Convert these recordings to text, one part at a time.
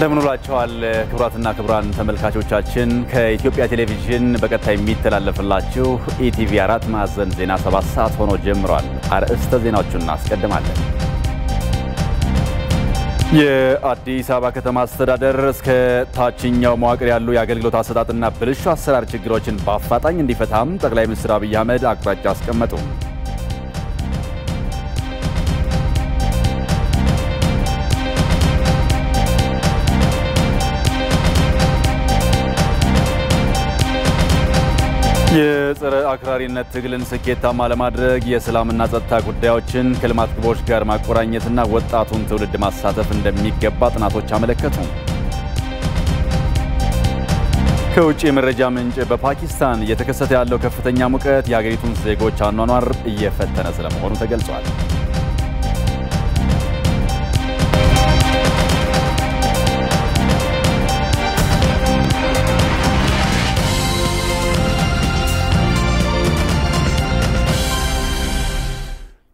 እንደምንውላቸዋል ክቡራትና ክቡራን ተመልካቾቻችን ከኢትዮጵያ ቴሌቪዥን በቀጥታ የሚተላለፍላችሁ ኢቲቪ አራት ማዕዘን ዜና ሰባት ሰዓት ሆኖ ጀምሯል። አርዕስተ ዜናዎቹን እናስቀድማለን። የአዲስ አበባ ከተማ አስተዳደር እስከ ታችኛው መዋቅር ያሉ የአገልግሎት አሰጣጥና ብልሹ አሰራር ችግሮችን በአፋጣኝ እንዲፈታም ጠቅላይ ሚኒስትር አብይ አህመድ አቅጣጫ አስቀመጡ። የጸረ አክራሪነት ትግልን ስኬታማ ለማድረግ የሰላምና ጸጥታ ጉዳዮችን ከልማት ግቦች ጋር ማቆራኘትና ወጣቱን ትውልድ ማሳተፍ እንደሚገባ ጥናቶች አመለከቱ። ከውጭ የመረጃ ምንጭ በፓኪስታን እየተከሰተ ያለው ከፍተኛ ሙቀት የሀገሪቱን ዜጎች አኗኗር እየፈተነ ስለመሆኑ ተገልጿል።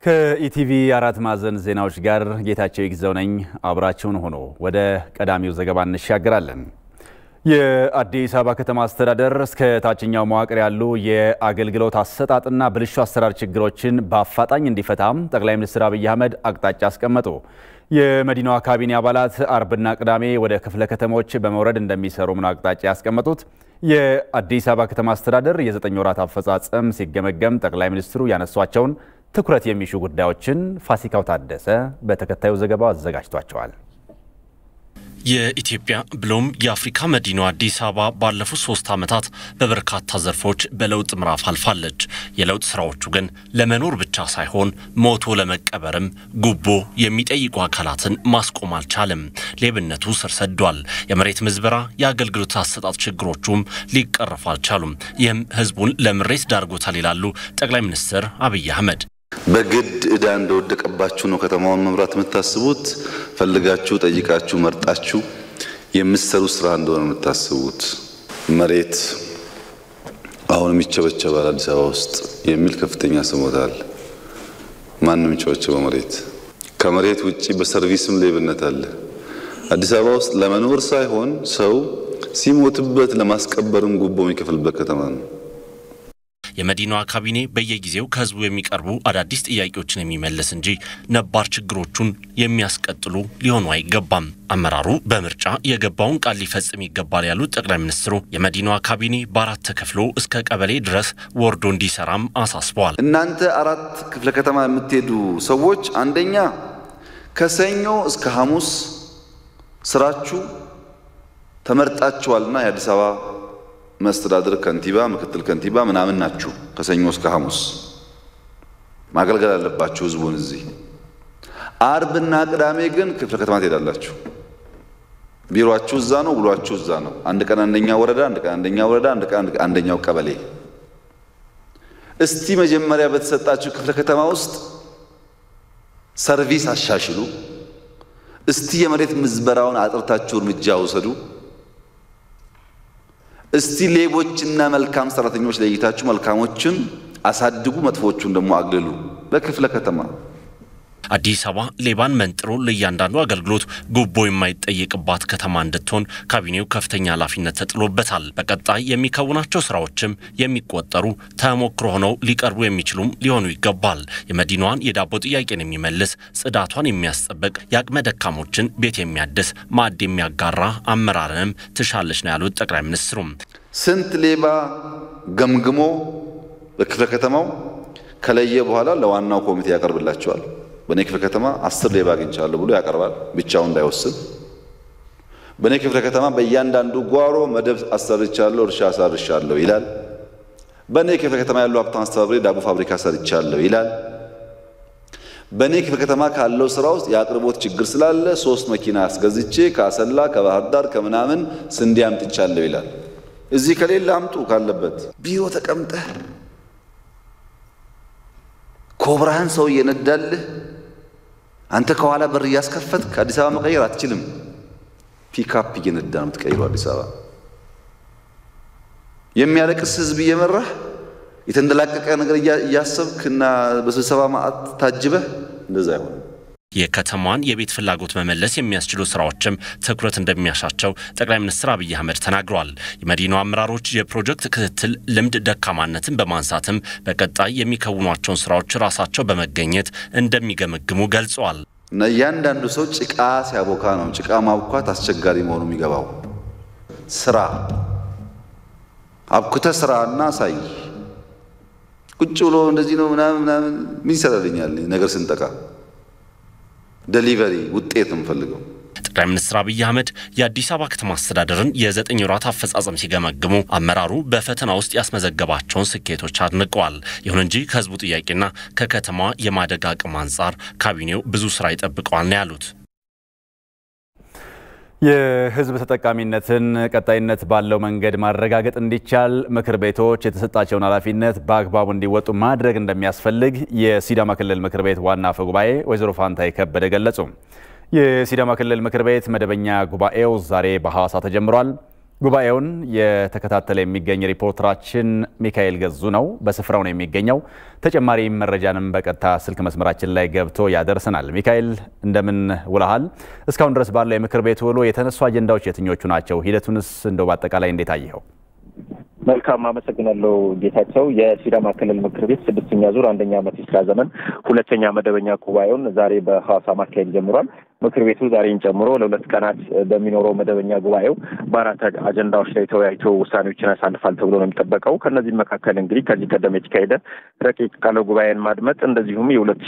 ከኢቲቪ አራት ማዕዘን ዜናዎች ጋር ጌታቸው ይግዘው ነኝ። አብራችሁን ሆኖ ወደ ቀዳሚው ዘገባ እንሻገራለን። የአዲስ አበባ ከተማ አስተዳደር እስከ ታችኛው መዋቅር ያሉ የአገልግሎት አሰጣጥና ብልሹ አሰራር ችግሮችን በአፋጣኝ እንዲፈታም ጠቅላይ ሚኒስትር አብይ አህመድ አቅጣጫ አስቀመጡ። የመዲናዋ ካቢኔ አባላት አርብና ቅዳሜ ወደ ክፍለ ከተሞች በመውረድ እንደሚሰሩ ነው አቅጣጫ ያስቀመጡት። የአዲስ አበባ ከተማ አስተዳደር የዘጠኝ ወራት አፈጻጸም ሲገመገም ጠቅላይ ሚኒስትሩ ያነሷቸውን ትኩረት የሚሹ ጉዳዮችን ፋሲካው ታደሰ በተከታዩ ዘገባው አዘጋጅቷቸዋል። የኢትዮጵያ ብሎም የአፍሪካ መዲናዋ አዲስ አበባ ባለፉት ሶስት ዓመታት በበርካታ ዘርፎች በለውጥ ምዕራፍ አልፋለች። የለውጥ ስራዎቹ ግን ለመኖር ብቻ ሳይሆን ሞቶ ለመቀበርም ጉቦ የሚጠይቁ አካላትን ማስቆም አልቻለም። ሌብነቱ ስር ሰዷል። የመሬት ምዝበራ፣ የአገልግሎት አሰጣጥ ችግሮቹም ሊቀረፉ አልቻሉም። ይህም ህዝቡን ለምሬት ዳርጎታል ይላሉ ጠቅላይ ሚኒስትር አብይ አህመድ። በግድ ዕዳ እንደወደቀባችሁ ነው ከተማውን መምራት የምታስቡት። ፈልጋችሁ ጠይቃችሁ መርጣችሁ የምትሰሩ ስራ እንደሆነ የምታስቡት። መሬት አሁንም ይቸበቸባል አዲስ አበባ ውስጥ የሚል ከፍተኛ ስሞታ አለ። ማንም ይቸበቸበው መሬት። ከመሬት ውጪ በሰርቪስም ሌብነት አለ። አዲስ አበባ ውስጥ ለመኖር ሳይሆን ሰው ሲሞትበት ለማስቀበርም ጉቦ የሚከፍልበት ከተማ ነው። የመዲናዋ ካቢኔ በየጊዜው ከህዝቡ የሚቀርቡ አዳዲስ ጥያቄዎችን የሚመልስ እንጂ ነባር ችግሮቹን የሚያስቀጥሉ ሊሆኑ አይገባም። አመራሩ በምርጫ የገባውን ቃል ሊፈጽም ይገባል ያሉት ጠቅላይ ሚኒስትሩ የመዲናዋ ካቢኔ በአራት ተከፍሎ እስከ ቀበሌ ድረስ ወርዶ እንዲሰራም አሳስበዋል። እናንተ አራት ክፍለ ከተማ የምትሄዱ ሰዎች አንደኛ ከሰኞ እስከ ሐሙስ ስራችሁ ተመርጣችኋልና የአዲስ አበባ መስተዳድር ከንቲባ፣ ምክትል ከንቲባ ምናምን ናችሁ። ከሰኞ እስከ ሐሙስ ማገልገል አለባችሁ ህዝቡን። እዚህ አርብና ቅዳሜ ግን ክፍለ ከተማ ትሄዳላችሁ። ቢሮአችሁ እዛ ነው፣ ውሏችሁ እዛ ነው። አንድ ቀን አንደኛ ወረዳ፣ አንድ ቀን አንደኛ ወረዳ፣ አንድ ቀን አንደኛው ቀበሌ። እስቲ መጀመሪያ በተሰጣችሁ ክፍለ ከተማ ውስጥ service አሻሽሉ። እስቲ የመሬት ምዝበራውን አጥርታችሁ እርምጃ ውሰዱ። እስቲ ሌቦችና መልካም ሰራተኞች ለይታችሁ መልካሞችን አሳድጉ፣ መጥፎቹን ደግሞ አግልሉ። በክፍለ ከተማ አዲስ አበባ ሌባን መንጥሮ ለእያንዳንዱ አገልግሎት ጉቦ የማይጠየቅባት ከተማ እንድትሆን ካቢኔው ከፍተኛ ኃላፊነት ተጥሎበታል። በቀጣይ የሚከውናቸው ስራዎችም የሚቆጠሩ ተሞክሮ ሆነው ሊቀርቡ የሚችሉም ሊሆኑ ይገባል። የመዲናዋን የዳቦ ጥያቄን የሚመልስ ጽዳቷን የሚያስጠብቅ የአቅመ ደካሞችን ቤት የሚያድስ ማዕድ የሚያጋራ አመራርንም ትሻለች ነው ያሉት ጠቅላይ ሚኒስትሩም ስንት ሌባ ገምግሞ በክፍለ ከተማው ከለየ በኋላ ለዋናው ኮሚቴ ያቀርብላቸዋል። በእኔ ክፍለ ከተማ አስር ሌባ አግኝቻለሁ ብሎ ያቀርባል፣ ብቻውን እንዳይወስን። በእኔ ክፍለ ከተማ በእያንዳንዱ ጓሮ መደብ አሰርቻለሁ፣ እርሻ አሳርሻለሁ ይላል። በእኔ ክፍለ ከተማ ያለው ሀብታም አስተባብሬ ዳቦ ፋብሪካ ሰርቻለሁ ይላል። በእኔ ክፍለ ከተማ ካለው ስራ ውስጥ የአቅርቦት ችግር ስላለ ሶስት መኪና አስገዝቼ ከአሰላ ከባህር ዳር ከምናምን ስንዴ አምጥቻለሁ ይላል። እዚህ ከሌለ አምጡ ካለበት ቢሮ ተቀምጠህ ኮብራህን ሰው እየነዳልህ አንተ ከኋላ በር እያስከፈትክ አዲስ አበባ መቀየር አትችልም። ፒካፕ እየነዳ ነው የምትቀይሩ አዲስ አበባ። የሚያለቅስ ህዝብ እየመራህ የተንደላቀቀ ነገር እያሰብክ እና በስብሰባ ማዕት ታጅበህ እንደዛ አይሆንም። የከተማዋን የቤት ፍላጎት መመለስ የሚያስችሉ ስራዎችም ትኩረት እንደሚያሻቸው ጠቅላይ ሚኒስትር አብይ አህመድ ተናግረዋል። የመዲናው አመራሮች የፕሮጀክት ክትትል ልምድ ደካማነትን በማንሳትም በቀጣይ የሚከውኗቸውን ስራዎች ራሳቸው በመገኘት እንደሚገመግሙ ገልጸዋል። እና እያንዳንዱ ሰው ጭቃ ሲያቦካ ነው ጭቃ ማብኳት አስቸጋሪ መሆኑ የሚገባው። ስራ አብኩተ ስራ እና አሳይ። ቁጭ ብሎ እንደዚህ ነው ምናምን ምናምን ምን ይሰራልኛል? ነገር ስንጠቃ ደሊቨሪ ውጤት ነው የምፈልገው። ጠቅላይ ሚኒስትር አብይ አህመድ የአዲስ አበባ ከተማ አስተዳደርን የዘጠኝ ወራት አፈጻጸም ሲገመግሙ አመራሩ በፈተና ውስጥ ያስመዘገባቸውን ስኬቶች አድንቀዋል። ይሁን እንጂ ከህዝቡ ጥያቄና ከከተማዋ የማደግ አቅም አንጻር ካቢኔው ብዙ ስራ ይጠብቀዋል ነው ያሉት። የህዝብ ተጠቃሚነትን ቀጣይነት ባለው መንገድ ማረጋገጥ እንዲቻል ምክር ቤቶች የተሰጣቸውን ኃላፊነት በአግባቡ እንዲወጡ ማድረግ እንደሚያስፈልግ የሲዳማ ክልል ምክር ቤት ዋና አፈ ጉባኤ ወይዘሮ ፋንታይ ከበደ ገለጹ። የሲዳማ ክልል ምክር ቤት መደበኛ ጉባኤው ዛሬ በሐዋሳ ተጀምሯል። ጉባኤውን የተከታተለ የሚገኝ ሪፖርተራችን ሚካኤል ገዙ ነው። በስፍራው ነው የሚገኘው። ተጨማሪ መረጃንም በቀጥታ ስልክ መስመራችን ላይ ገብቶ ያደርሰናል። ሚካኤል እንደምን ውለሃል? እስካሁን ድረስ ባለው የምክር ቤት ውሎ የተነሱ አጀንዳዎች የትኞቹ ናቸው? ሂደቱንስ እንደው በአጠቃላይ እንዴት አየኸው? መልካም አመሰግናለሁ ጌታቸው። የሲዳማ ክልል ምክር ቤት ስድስተኛ ዙር አንደኛ ዓመት የስራ ዘመን ሁለተኛ መደበኛ ጉባኤውን ዛሬ በሐዋሳ ማካሄድ ጀምሯል። ምክር ቤቱ ዛሬን ጨምሮ ለሁለት ቀናት በሚኖረው መደበኛ ጉባኤው በአራት አጀንዳዎች ላይ ተወያይቶ ውሳኔዎችን ያሳልፋል ተብሎ ነው የሚጠበቀው። ከእነዚህም መካከል እንግዲህ ከዚህ ቀደም የተካሄደ ረቂቅ ቃለ ጉባኤን ማድመጥ እንደዚሁም የሁለት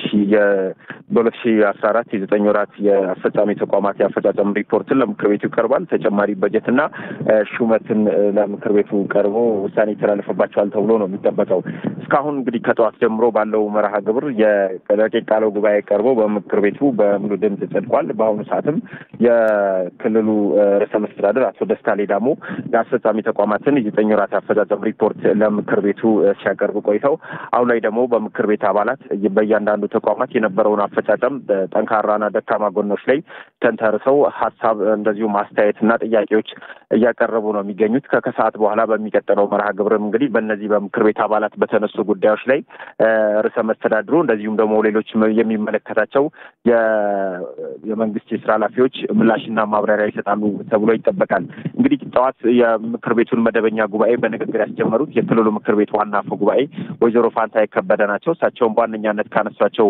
በሁለት ሺ አስራ አራት የዘጠኝ ወራት የአስፈጻሚ ተቋማት የአፈጻጸም ሪፖርትን ለምክር ቤቱ ይቀርባል። ተጨማሪ በጀትና ሹመትን ለምክር ቤቱ ቀርቦ ውሳኔ ይተላለፍባቸዋል ተብሎ ነው የሚጠበቀው። እስካሁን እንግዲህ ከጠዋት ጀምሮ ባለው መርሃ ግብር የረቂቅ ቃለ ጉባኤ ቀርቦ በምክር ቤቱ በሙሉ ድምፅ ጸድቋል። በአሁኑ ሰዓትም የክልሉ ርዕሰ መስተዳድር አቶ ደስታ ሌዳሞ የአስፈጻሚ ተቋማትን የዘጠኝ ወራት አፈጻጸም ሪፖርት ለምክር ቤቱ ሲያቀርቡ ቆይተው አሁን ላይ ደግሞ በምክር ቤት አባላት በእያንዳንዱ ተቋማት የነበረውን አፈጻጸም ጠንካራና ደካማ ጎኖች ላይ ተንተርሰው ሀሳብ እንደዚሁም አስተያየትና ጥያቄዎች እያቀረቡ ነው የሚገኙት። ከከሰዓት በኋላ በሚቀጥለው መርሃ ግብርም እንግዲህ በእነዚህ በምክር ቤት አባላት በተነሱ ጉዳዮች ላይ ርዕሰ መስተዳድሩ እንደዚሁም ደግሞ ሌሎች የሚመለከታቸው የመንግስት የስራ ኃላፊዎች ምላሽና ማብራሪያ ይሰጣሉ ተብሎ ይጠበቃል። እንግዲህ ጠዋት የምክር ቤቱን መደበኛ ጉባኤ በንግግር ያስጀመሩት የክልሉ ምክር ቤት ዋና አፈ ጉባኤ ወይዘሮ ፋንታ የከበደ ናቸው። እሳቸውን በዋነኛነት ካነሷቸው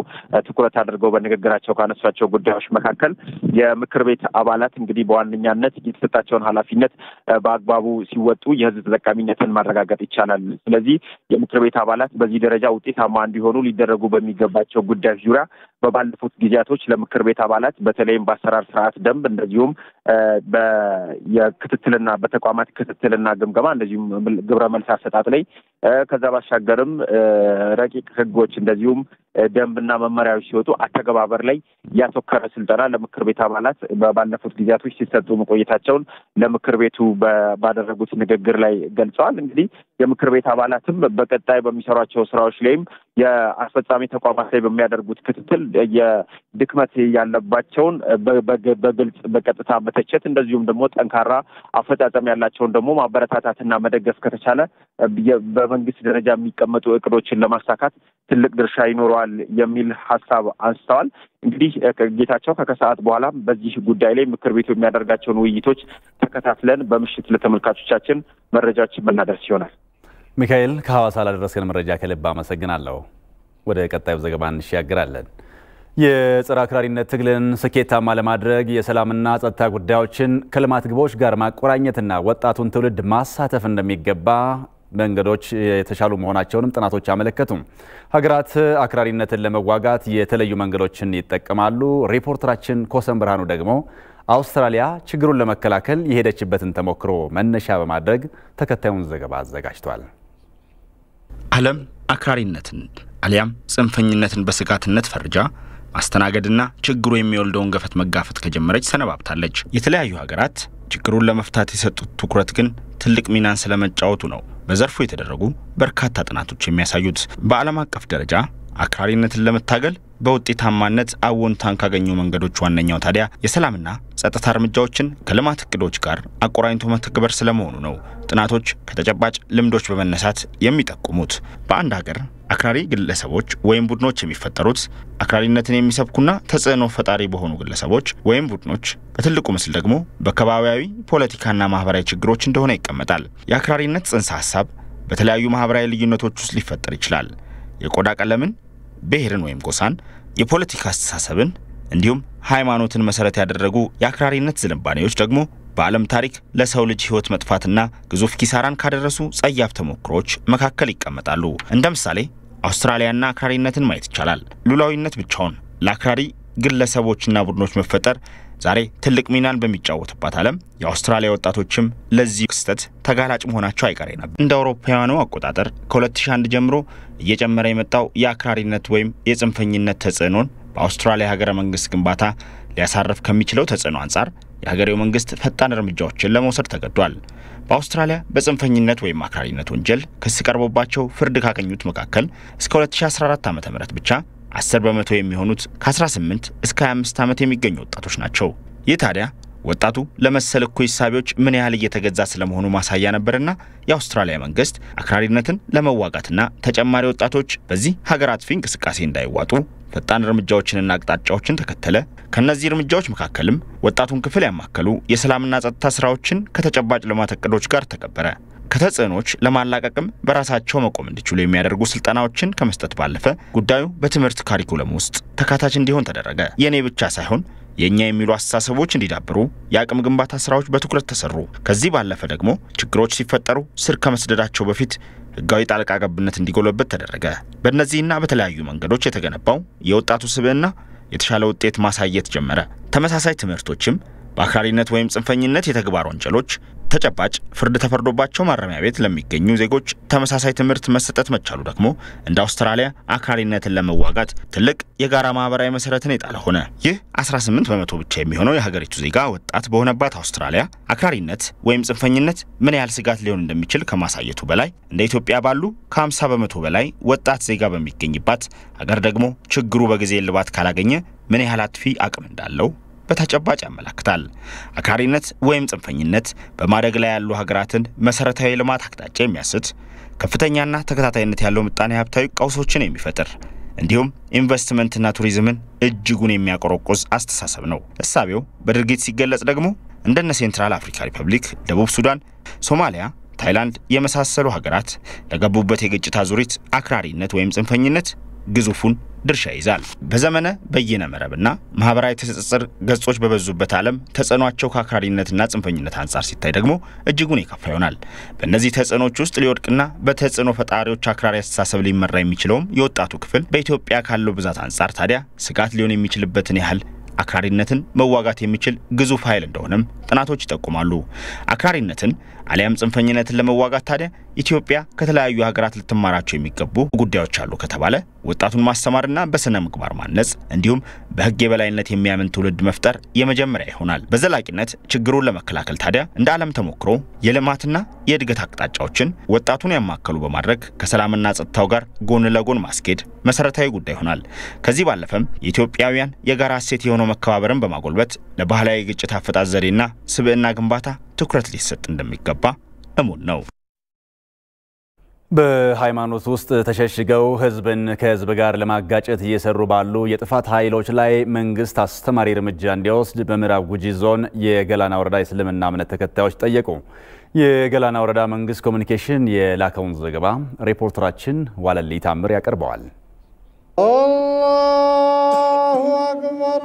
ትኩረት አድርገው በንግግራቸው ካነሷቸው ጉዳዮች መካከል የምክር ቤት አባላት እንግዲህ በዋነኛነት የተሰጣቸውን ኃላፊነት በአግባቡ ሲወጡ የህዝብ ተጠቃሚነትን ማረጋገጥ ይቻላል። ስለዚህ የምክር ቤት አባላት በዚህ ደረጃ ውጤታማ እንዲሆኑ ሊደረጉ በሚገባቸው ጉዳዮች ዙሪያ በባለፉት ጊዜያቶች ለምክር ቤት አባላት በተለይም በአሰራር ስርዓት ደንብ እንደዚሁም የክትትልና በተቋማት ክትትልና ግምገማ እንደዚሁም ግብረ መልስ አሰጣጥ ላይ ከዛ ባሻገርም ረቂቅ ህጎች እንደዚሁም ደንብና መመሪያዎች ሲወጡ አተገባበር ላይ ያተኮረ ስልጠና ለምክር ቤት አባላት ባለፉት ጊዜያቶች ሲሰጡ መቆየታቸውን ለምክር ቤቱ ባደረጉት ንግግር ላይ ገልጸዋል። እንግዲህ የምክር ቤት አባላትም በቀጣይ በሚሰሯቸው ስራዎች ላይም የአስፈጻሚ ተቋማት ላይ በሚያደርጉት ክትትል የድክመት ያለባቸውን በግልጽ በቀጥታ መተቸት እንደዚሁም ደግሞ ጠንካራ አፈጻጸም ያላቸውን ደግሞ ማበረታታትና መደገፍ ከተቻለ በመንግስት ደረጃ የሚቀመጡ እቅዶችን ለማሳካት ትልቅ ድርሻ ይኖረዋል የሚል ሀሳብ አንስተዋል። እንግዲህ ጌታቸው ከከሰዓት በኋላ በዚህ ጉዳይ ላይ ምክር ቤቱ የሚያደርጋቸውን ውይይቶች ተከታትለን በምሽት ለተመልካቾቻችን መረጃዎችን የምናደርስ ይሆናል። ሚካኤል ከሐዋሳ ላደረስከን መረጃ ከልብ አመሰግናለሁ። ወደ ቀጣዩ ዘገባ እንሻገራለን። የጸረ አክራሪነት ትግልን ስኬታማ ለማድረግ የሰላምና ጸጥታ ጉዳዮችን ከልማት ግቦች ጋር ማቆራኘትና ወጣቱን ትውልድ ማሳተፍ እንደሚገባ መንገዶች የተሻሉ መሆናቸውንም ጥናቶች አመለከቱ። ሀገራት አክራሪነትን ለመዋጋት የተለዩ መንገዶችን ይጠቀማሉ። ሪፖርተራችን ኮሰን ብርሃኑ ደግሞ አውስትራሊያ ችግሩን ለመከላከል የሄደችበትን ተሞክሮ መነሻ በማድረግ ተከታዩን ዘገባ አዘጋጅቷል። ዓለም አክራሪነትን አሊያም ጽንፈኝነትን በስጋትነት ፈርጃ ማስተናገድና ችግሩ የሚወልደውን ገፈት መጋፈጥ ከጀመረች ሰነባብታለች። የተለያዩ ሀገራት ችግሩን ለመፍታት የሰጡት ትኩረት ግን ትልቅ ሚናን ስለመጫወቱ ነው በዘርፉ የተደረጉ በርካታ ጥናቶች የሚያሳዩት። በዓለም አቀፍ ደረጃ አክራሪነትን ለመታገል በውጤታማነት አዎንታን ካገኙ መንገዶች ዋነኛው ታዲያ የሰላምና ጸጥታ እርምጃዎችን ከልማት እቅዶች ጋር አቆራኝቶ መተግበር ስለመሆኑ ነው ጥናቶች ከተጨባጭ ልምዶች በመነሳት የሚጠቁሙት። በአንድ ሀገር አክራሪ ግለሰቦች ወይም ቡድኖች የሚፈጠሩት አክራሪነትን የሚሰብኩና ተጽዕኖ ፈጣሪ በሆኑ ግለሰቦች ወይም ቡድኖች፣ በትልቁ ምስል ደግሞ በከባቢያዊ ፖለቲካና ማህበራዊ ችግሮች እንደሆነ ይቀመጣል። የአክራሪነት ጽንሰ ሀሳብ በተለያዩ ማህበራዊ ልዩነቶች ውስጥ ሊፈጠር ይችላል። የቆዳ ቀለምን፣ ብሔርን ወይም ጎሳን፣ የፖለቲካ አስተሳሰብን እንዲሁም ሃይማኖትን መሰረት ያደረጉ የአክራሪነት ዝንባኔዎች ደግሞ በዓለም ታሪክ ለሰው ልጅ ሕይወት መጥፋትና ግዙፍ ኪሳራን ካደረሱ ጸያፍ ተሞክሮች መካከል ይቀመጣሉ። እንደ ምሳሌ አውስትራሊያና አክራሪነትን ማየት ይቻላል። ሉላዊነት ብቻውን ለአክራሪ ግለሰቦችና ቡድኖች መፈጠር ዛሬ ትልቅ ሚናን በሚጫወትባት ዓለም የአውስትራሊያ ወጣቶችም ለዚህ ክስተት ተጋላጭ መሆናቸው አይቀሬ ነበር። እንደ አውሮፓውያኑ አቆጣጠር ከ2001 ጀምሮ እየጨመረ የመጣው የአክራሪነት ወይም የጽንፈኝነት ተጽዕኖን በአውስትራሊያ ሀገረ መንግስት ግንባታ ሊያሳርፍ ከሚችለው ተጽዕኖ አንጻር የሀገሬው መንግስት ፈጣን እርምጃዎችን ለመውሰድ ተገዷል። በአውስትራሊያ በጽንፈኝነት ወይም አክራሪነት ወንጀል ክስ ቀርቦባቸው ፍርድ ካገኙት መካከል እስከ 2014 ዓ ም ብቻ 10 በመቶ የሚሆኑት ከ18 እስከ 25 ዓመት የሚገኙ ወጣቶች ናቸው። ይህ ታዲያ ወጣቱ ለመሰል እኩይ እሳቤዎች ምን ያህል እየተገዛ ስለመሆኑ ማሳያ ነበርና የአውስትራሊያ መንግስት አክራሪነትን ለመዋጋትና ተጨማሪ ወጣቶች በዚህ ሀገር አጥፊ እንቅስቃሴ እንዳይዋጡ ፈጣን እርምጃዎችንና አቅጣጫዎችን ተከተለ። ከእነዚህ እርምጃዎች መካከልም ወጣቱን ክፍል ያማከሉ የሰላምና ጸጥታ ስራዎችን ከተጨባጭ ልማት እቅዶች ጋር ተቀበረ። ከተጽዕኖች ለማላቀቅም በራሳቸው መቆም እንዲችሉ የሚያደርጉ ስልጠናዎችን ከመስጠት ባለፈ ጉዳዩ በትምህርት ካሪኩለም ውስጥ ተካታች እንዲሆን ተደረገ። የእኔ ብቻ ሳይሆን የእኛ የሚሉ አስተሳሰቦች እንዲዳብሩ የአቅም ግንባታ ስራዎች በትኩረት ተሰሩ። ከዚህ ባለፈ ደግሞ ችግሮች ሲፈጠሩ ስር ከመስደዳቸው በፊት ህጋዊ ጣልቃ ገብነት እንዲጎለበት ተደረገ። በእነዚህና በተለያዩ መንገዶች የተገነባው የወጣቱ ስብዕና የተሻለ ውጤት ማሳየት ጀመረ። ተመሳሳይ ትምህርቶችም በአክራሪነት ወይም ጽንፈኝነት የተግባር ወንጀሎች ተጨባጭ ፍርድ ተፈርዶባቸው ማረሚያ ቤት ለሚገኙ ዜጎች ተመሳሳይ ትምህርት መሰጠት መቻሉ ደግሞ እንደ አውስትራሊያ አክራሪነትን ለመዋጋት ትልቅ የጋራ ማህበራዊ መሰረትን የጣለ ሆነ። ይህ 18 በመቶ ብቻ የሚሆነው የሀገሪቱ ዜጋ ወጣት በሆነባት አውስትራሊያ አክራሪነት ወይም ጽንፈኝነት ምን ያህል ስጋት ሊሆን እንደሚችል ከማሳየቱ በላይ እንደ ኢትዮጵያ ባሉ ከ50 በመቶ በላይ ወጣት ዜጋ በሚገኝባት ሀገር ደግሞ ችግሩ በጊዜ እልባት ካላገኘ ምን ያህል አጥፊ አቅም እንዳለው በተጨባጭ ያመላክታል። አክራሪነት ወይም ጽንፈኝነት በማደግ ላይ ያሉ ሀገራትን መሰረታዊ ልማት አቅጣጫ የሚያስት ከፍተኛና ተከታታይነት ያለው ምጣኔ ሀብታዊ ቀውሶችን የሚፈጥር እንዲሁም ኢንቨስትመንትና ቱሪዝምን እጅጉን የሚያቆረቁዝ አስተሳሰብ ነው። እሳቤው በድርጊት ሲገለጽ ደግሞ እንደነ ሴንትራል አፍሪካ ሪፐብሊክ፣ ደቡብ ሱዳን፣ ሶማሊያ፣ ታይላንድ የመሳሰሉ ሀገራት ለገቡበት የግጭት አዙሪት አክራሪነት ወይም ጽንፈኝነት ግዙፉን ድርሻ ይዛል። በዘመነ በይነ መረብና ማህበራዊ ትስስር ገጾች በበዙበት ዓለም ተጽዕኗቸው ከአክራሪነትና ጽንፈኝነት አንጻር ሲታይ ደግሞ እጅጉን የከፋ ይሆናል። በእነዚህ ተጽዕኖች ውስጥ ሊወድቅና በተጽዕኖ ፈጣሪዎች አክራሪ አስተሳሰብ ሊመራ የሚችለውም የወጣቱ ክፍል በኢትዮጵያ ካለው ብዛት አንጻር ታዲያ ስጋት ሊሆን የሚችልበትን ያህል አክራሪነትን መዋጋት የሚችል ግዙፍ ኃይል እንደሆነም ጥናቶች ይጠቁማሉ። አክራሪነትን አሊያም ጽንፈኝነትን ለመዋጋት ታዲያ ኢትዮጵያ ከተለያዩ ሀገራት ልትማራቸው የሚገቡ ጉዳዮች አሉ ከተባለ ወጣቱን ማስተማርና በስነ ምግባር ማነጽ እንዲሁም በሕግ የበላይነት የሚያምን ትውልድ መፍጠር የመጀመሪያ ይሆናል። በዘላቂነት ችግሩን ለመከላከል ታዲያ እንደ ዓለም ተሞክሮ የልማትና የእድገት አቅጣጫዎችን ወጣቱን ያማከሉ በማድረግ ከሰላምና ጸጥታው ጋር ጎን ለጎን ማስኬድ መሰረታዊ ጉዳይ ይሆናል። ከዚህ ባለፈም የኢትዮጵያውያን የጋራ እሴት የሆነው መከባበርን በማጎልበት ለባህላዊ ግጭት አፈጣጥ ዘዴና ስብዕና ግንባታ ትኩረት ሊሰጥ እንደሚገባ እሙን ነው። በሃይማኖት ውስጥ ተሸሽገው ህዝብን ከህዝብ ጋር ለማጋጨት እየሰሩ ባሉ የጥፋት ኃይሎች ላይ መንግስት አስተማሪ እርምጃ እንዲወስድ በምዕራብ ጉጂ ዞን የገላና ወረዳ የእስልምና እምነት ተከታዮች ጠየቁ። የገላና ወረዳ መንግስት communication የላከውን ዘገባ ሪፖርተራችን ዋለልይ ታምር ያቀርበዋል። አላሁ አክበር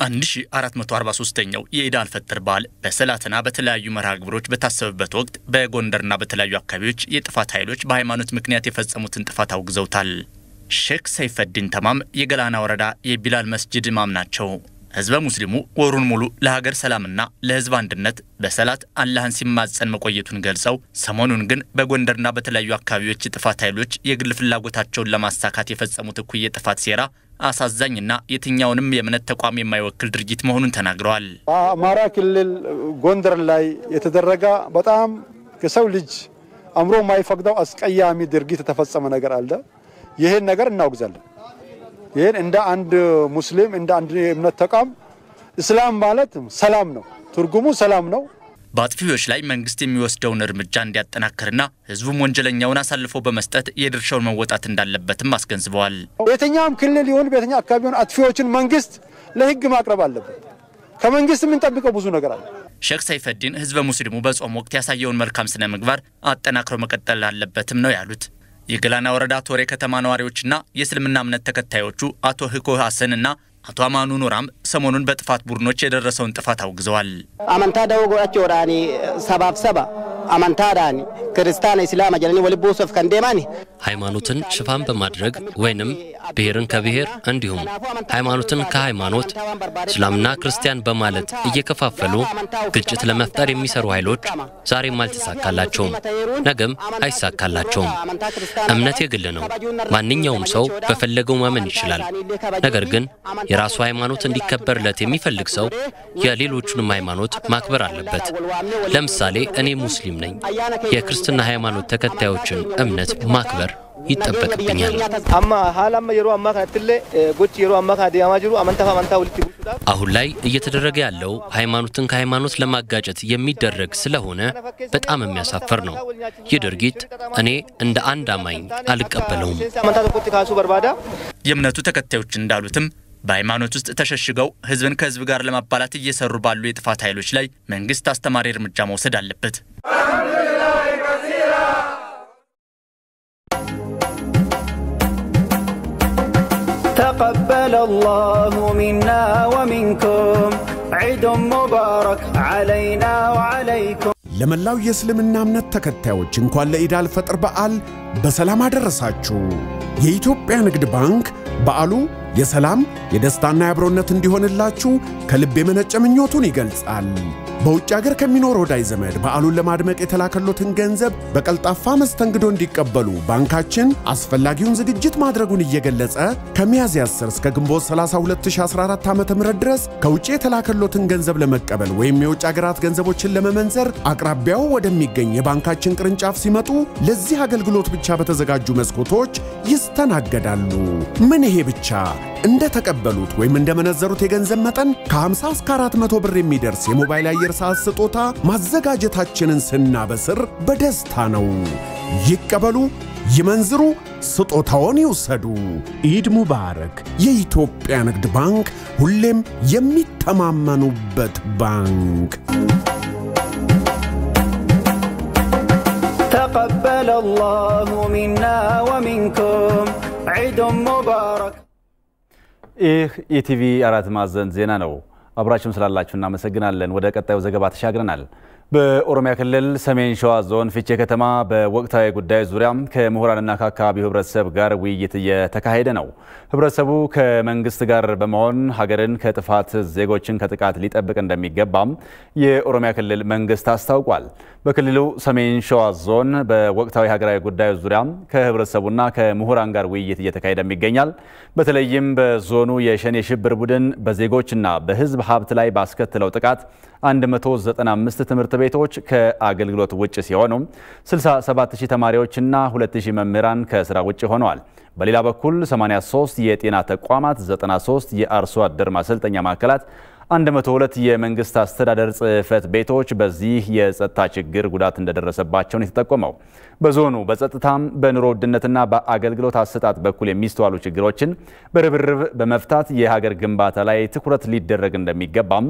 1443ኛው የኢድ አልፈጥር በዓል በሰላትና በተለያዩ መርሃ ግብሮች በታሰበበት ወቅት በጎንደርና በተለያዩ አካባቢዎች የጥፋት ኃይሎች በሃይማኖት ምክንያት የፈጸሙትን ጥፋት አውግዘውታል። ሼክ ሰይፈዲን ተማም የገላና ወረዳ የቢላል መስጅድ ኢማም ናቸው። ህዝበ ሙስሊሙ ወሩን ሙሉ ለሀገር ሰላምና ለህዝብ አንድነት በሰላት አላህን ሲማጸን መቆየቱን ገልጸው ሰሞኑን ግን በጎንደርና በተለያዩ አካባቢዎች የጥፋት ኃይሎች የግል ፍላጎታቸውን ለማሳካት የፈጸሙት እኩይ የጥፋት ሴራ አሳዛኝና የትኛውንም የእምነት ተቋም የማይወክል ድርጊት መሆኑን ተናግረዋል። በአማራ ክልል ጎንደር ላይ የተደረገ በጣም የሰው ልጅ አእምሮ የማይፈቅደው አስቀያሚ ድርጊት የተፈጸመ ነገር አለ። ይህን ነገር እናወግዛለን። ይህን እንደ አንድ ሙስሊም እንደ አንድ የእምነት ተቋም እስላም ማለት ሰላም ነው፣ ትርጉሙ ሰላም ነው። በአጥፊዎች ላይ መንግስት የሚወስደውን እርምጃ እንዲያጠናክርና ህዝቡም ወንጀለኛውን አሳልፎ በመስጠት የድርሻውን መወጣት እንዳለበትም አስገንዝበዋል። በየትኛውም ክልል ይሁን በየትኛው አካባቢ ይሁን አጥፊዎችን መንግስት ለህግ ማቅረብ አለበት። ከመንግስት የምንጠብቀው ብዙ ነገር አለ። ሼክ ሰይፈዲን ህዝበ ሙስሊሙ በጾም ወቅት ያሳየውን መልካም ስነ ምግባር አጠናክሮ መቀጠል አለበትም ነው ያሉት። የገላና ወረዳ ቶሬ ከተማ ነዋሪዎችና የእስልምና እምነት ተከታዮቹ አቶ ህኮ ሀሰንና አቶ አማኑ ኑራም ሰሞኑን በጥፋት ቡድኖች የደረሰውን ጥፋት አውግዘዋል። አመንታ ደው ጎዳቸው ዳኒ ሰባብ ሰባ አመንታ ዳኒ ክርስቲያን እስላም ጀለኒ ወልቦ ሶፍ ከንዴማኒ ሃይማኖትን ሽፋን በማድረግ ወይንም ብሔርን ከብሔር እንዲሁም ሃይማኖትን ከሃይማኖት እስላምና ክርስቲያን በማለት እየከፋፈሉ ግጭት ለመፍጠር የሚሰሩ ኃይሎች ዛሬም አልተሳካላቸውም፣ ነገም አይሳካላቸውም። እምነት የግል ነው። ማንኛውም ሰው በፈለገው ማመን ይችላል። ነገር ግን የራሱ ሃይማኖት እንዲከበርለት የሚፈልግ ሰው የሌሎቹንም ሃይማኖት ማክበር አለበት። ለምሳሌ እኔ ሙስሊም ነኝ። የክርስትና ሃይማኖት ተከታዮችን እምነት ማክበር ይጠበቅብኛል። አሁን ላይ እየተደረገ ያለው ሃይማኖትን ከሃይማኖት ለማጋጨት የሚደረግ ስለሆነ በጣም የሚያሳፈር ነው። ይህ ድርጊት እኔ እንደ አንድ አማኝ አልቀበለውም። የእምነቱ ተከታዮች እንዳሉትም በሃይማኖት ውስጥ ተሸሽገው ህዝብን ከህዝብ ጋር ለማባላት እየሰሩ ባሉ የጥፋት ኃይሎች ላይ መንግስት አስተማሪ እርምጃ መውሰድ አለበት። تقبل الله منا ومنكم عيد مبارك علينا وعليكم ለመላው የእስልምና እምነት ተከታዮች እንኳን ለኢድ አልፈጥር በዓል በሰላም አደረሳችሁ። የኢትዮጵያ ንግድ ባንክ በዓሉ የሰላም የደስታና የአብሮነት እንዲሆንላችሁ ከልብ የመነጨ ምኞቱን ይገልጻል። በውጭ አገር ከሚኖር ወዳጅ ዘመድ በዓሉን ለማድመቅ የተላከሎትን ገንዘብ በቀልጣፋ መስተንግዶ እንዲቀበሉ ባንካችን አስፈላጊውን ዝግጅት ማድረጉን እየገለጸ ከሚያዝያ 10 እስከ ግንቦት 30 2014 ዓ ም ድረስ ከውጭ የተላከሎትን ገንዘብ ለመቀበል ወይም የውጭ አገራት ገንዘቦችን ለመመንዘር አቅራቢያው ወደሚገኝ የባንካችን ቅርንጫፍ ሲመጡ ለዚህ አገልግሎት ብቻ በተዘጋጁ መስኮቶች ይስተናገዳሉ። ምን ይሄ ብቻ እንደተቀበሉት ወይም እንደመነዘሩት የገንዘብ መጠን ከ50 እስከ 400 ብር የሚደርስ የሞባይል አየር ሰዓት ስጦታ ማዘጋጀታችንን ስናበስር በደስታ ነው። ይቀበሉ፣ ይመንዝሩ፣ ስጦታውን ይውሰዱ። ኢድ ሙባረክ! የኢትዮጵያ ንግድ ባንክ ሁሌም የሚተማመኑበት ባንክ። تقبل الله منا ومنكم ዒድ ሙባረክ ይህ ኢቲቪ አራት ማዕዘን ዜና ነው። አብራችሁን ስላላችሁ እናመሰግናለን። ወደ ቀጣዩ ዘገባ ተሻግረናል። በኦሮሚያ ክልል ሰሜን ሸዋ ዞን ፊቼ ከተማ በወቅታዊ ጉዳይ ዙሪያ ከምሁራንና ከአካባቢው ሕብረተሰብ ጋር ውይይት እየተካሄደ ነው። ሕብረተሰቡ ከመንግስት ጋር በመሆን ሀገርን ከጥፋት ዜጎችን ከጥቃት ሊጠብቅ እንደሚገባም የኦሮሚያ ክልል መንግስት አስታውቋል። በክልሉ ሰሜን ሸዋ ዞን በወቅታዊ ሀገራዊ ጉዳዮች ዙሪያ ከህብረተሰቡና ከምሁራን ጋር ውይይት እየተካሄደም ይገኛል። በተለይም በዞኑ የሸኔ ሽብር ቡድን በዜጎችና በህዝብ ሀብት ላይ ባስከትለው ጥቃት 195 ትምህርት ቤቶች ከአገልግሎት ውጭ ሲሆኑ 67000 ተማሪዎችና 2000 መምህራን ከስራ ውጭ ሆነዋል። በሌላ በኩል 83 የጤና ተቋማት፣ 93 የአርሶ አደር ማሰልጠኛ ማዕከላት 102 የመንግስት አስተዳደር ጽህፈት ቤቶች በዚህ የጸጥታ ችግር ጉዳት እንደደረሰባቸውን የተጠቆመው በዞኑ በጸጥታም በኑሮ ውድነትና በአገልግሎት አሰጣጥ በኩል የሚስተዋሉ ችግሮችን በርብርብ በመፍታት የሀገር ግንባታ ላይ ትኩረት ሊደረግ እንደሚገባም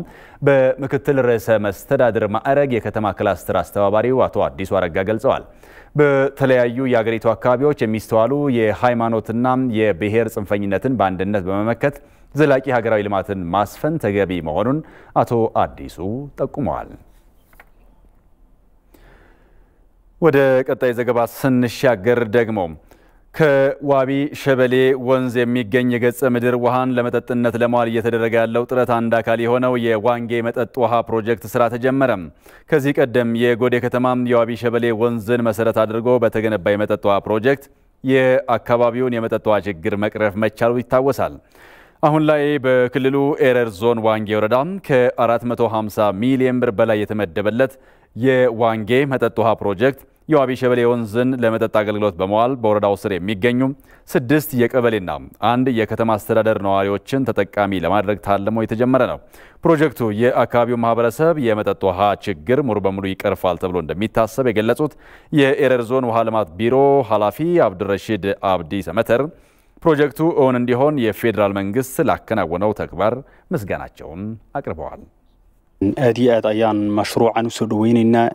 በምክትል ርዕሰ መስተዳድር ማዕረግ የከተማ cluster አስተባባሪው አቶ አዲሱ አረጋ ገልጸዋል። በተለያዩ የአገሪቱ አካባቢዎች የሚስተዋሉ የሃይማኖትና የብሔር ጽንፈኝነትን በአንድነት በመመከት ዘላቂ ሀገራዊ ልማትን ማስፈን ተገቢ መሆኑን አቶ አዲሱ ጠቁመዋል። ወደ ቀጣይ ዘገባ ስንሻገር ደግሞ ከዋቢ ሸበሌ ወንዝ የሚገኝ የገጸ ምድር ውሃን ለመጠጥነት ለማዋል እየተደረገ ያለው ጥረት አንድ አካል የሆነው የዋንጌ መጠጥ ውሃ ፕሮጀክት ስራ ተጀመረ። ከዚህ ቀደም የጎዴ ከተማም የዋቢ ሸበሌ ወንዝን መሰረት አድርጎ በተገነባ የመጠጥ ውሃ ፕሮጀክት የአካባቢውን የመጠጥ ውሃ ችግር መቅረፍ መቻሉ ይታወሳል። አሁን ላይ በክልሉ ኤረር ዞን ዋንጌ ወረዳ ከ450 ሚሊዮን ብር በላይ የተመደበለት የዋንጌ መጠጥ ውሃ ፕሮጀክት የዋቢ ሸበሌ ወንዝን ለመጠጥ አገልግሎት በመዋል በወረዳው ስር የሚገኙ ስድስት የቀበሌና አንድ የከተማ አስተዳደር ነዋሪዎችን ተጠቃሚ ለማድረግ ታልሞ የተጀመረ ነው። ፕሮጀክቱ የአካባቢው ማህበረሰብ የመጠጥ ውሃ ችግር ሙሉ በሙሉ ይቀርፋል ተብሎ እንደሚታሰብ የገለጹት የኤረር ዞን ውሃ ልማት ቢሮ ኃላፊ አብድረሺድ አብዲ ሰመተር ፕሮጀክቱ እውን እንዲሆን የፌዴራል መንግስት ላከናወነው ተግባር ምስጋናቸውን አቅርበዋል። aad iyo aad ayaan mashruucan usoo dhaweynaynaa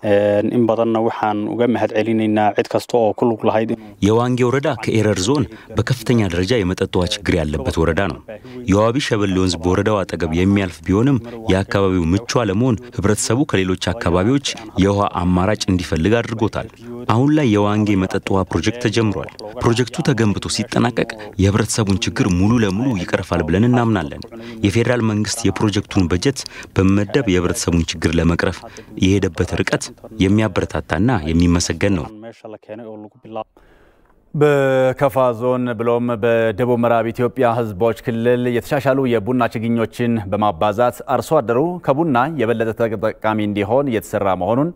in badanna waxaan uga mahad celinaynaa cid kasta oo ku lug lahayd የዋንጌ ወረዳ ከኤረር ዞን በከፍተኛ ደረጃ የመጠጥ ውሃ ችግር ያለበት ወረዳ ነው። የዋቢ ሸበሌ ወንዝ በወረዳው አጠገብ የሚያልፍ ቢሆንም የአካባቢው ምቹ አለመሆን ህብረተሰቡ ከሌሎች አካባቢዎች የውሃ አማራጭ እንዲፈልግ አድርጎታል። አሁን ላይ የዋንጌ መጠጥ ውሃ ፕሮጀክት ተጀምሯል። ፕሮጀክቱ ተገንብቶ ሲጠናቀቅ የህብረተሰቡን ችግር ሙሉ ለሙሉ ይቀርፋል ብለን እናምናለን። የፌዴራል መንግስት የፕሮጀክቱን በጀት በመመደብ የህብረተሰቡን ችግር ለመቅረፍ የሄደበት ርቀት የሚያበረታታና የሚመሰገን ነው። በከፋ ዞን ብሎም በደቡብ ምዕራብ ኢትዮጵያ ህዝቦች ክልል የተሻሻሉ የቡና ችግኞችን በማባዛት አርሶ አደሩ ከቡና የበለጠ ተጠቃሚ እንዲሆን እየተሰራ መሆኑን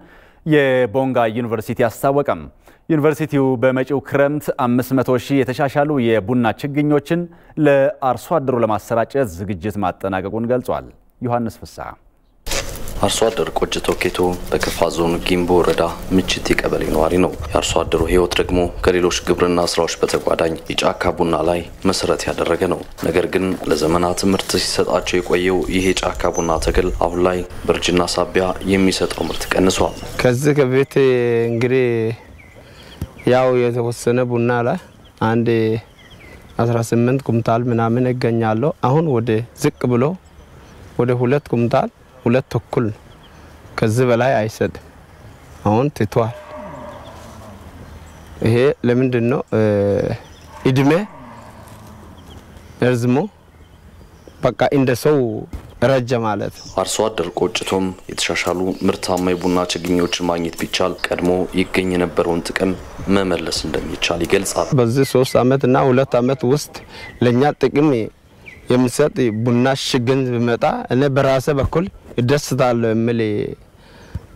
የቦንጋ ዩኒቨርሲቲ አስታወቀም። ዩኒቨርሲቲው በመጪው ክረምት 500 ሺህ የተሻሻሉ የቡና ችግኞችን ለአርሶ አደሩ ለማሰራጨት ዝግጅት ማጠናቀቁን ገልጿል። ዮሐንስ ፍስሐ አርሶ አደር ቆጭቶ ኬቶ በከፋ ዞን ጊምቦ ወረዳ ምችት ቀበሌ ነዋሪ ነው። የአርሶ አደሩ ህይወት ደግሞ ከሌሎች ግብርና ስራዎች በተጓዳኝ የጫካ ቡና ላይ መሰረት ያደረገ ነው። ነገር ግን ለዘመናት ምርት ሲሰጣቸው የቆየው ይህ የጫካ ቡና ተክል አሁን ላይ በእርጅና ሳቢያ የሚሰጠው ምርት ቀንሷል። ከዚህ ከቤት እንግዲህ ያው የተወሰነ ቡና ላይ አንድ 18 ኩምታል ምናምን እገኛለሁ። አሁን ወደ ዝቅ ብሎ ወደ ሁለት ኩምታል ሁለት ተኩል ነው። ከዚህ በላይ አይሰጥም። አሁን ትቷል። ይሄ ለምንድን ነው? እድሜ እርዝሞ በቃ እንደ ሰው ረጀ ማለት ነው። አርሶ አደር ቆጭቶም የተሻሻሉ ምርታማ የቡና ችግኞችን ማግኘት ቢቻል ቀድሞ ይገኝ የነበረውን ጥቅም መመለስ እንደሚቻል ይገልጻል። በዚህ ሶስት አመት እና ሁለት አመት ውስጥ ለእኛ ጥቅም የሚሰጥ ቡና ችግኝ ቢመጣ እኔ በራሴ በኩል እደስታለሁ የሚል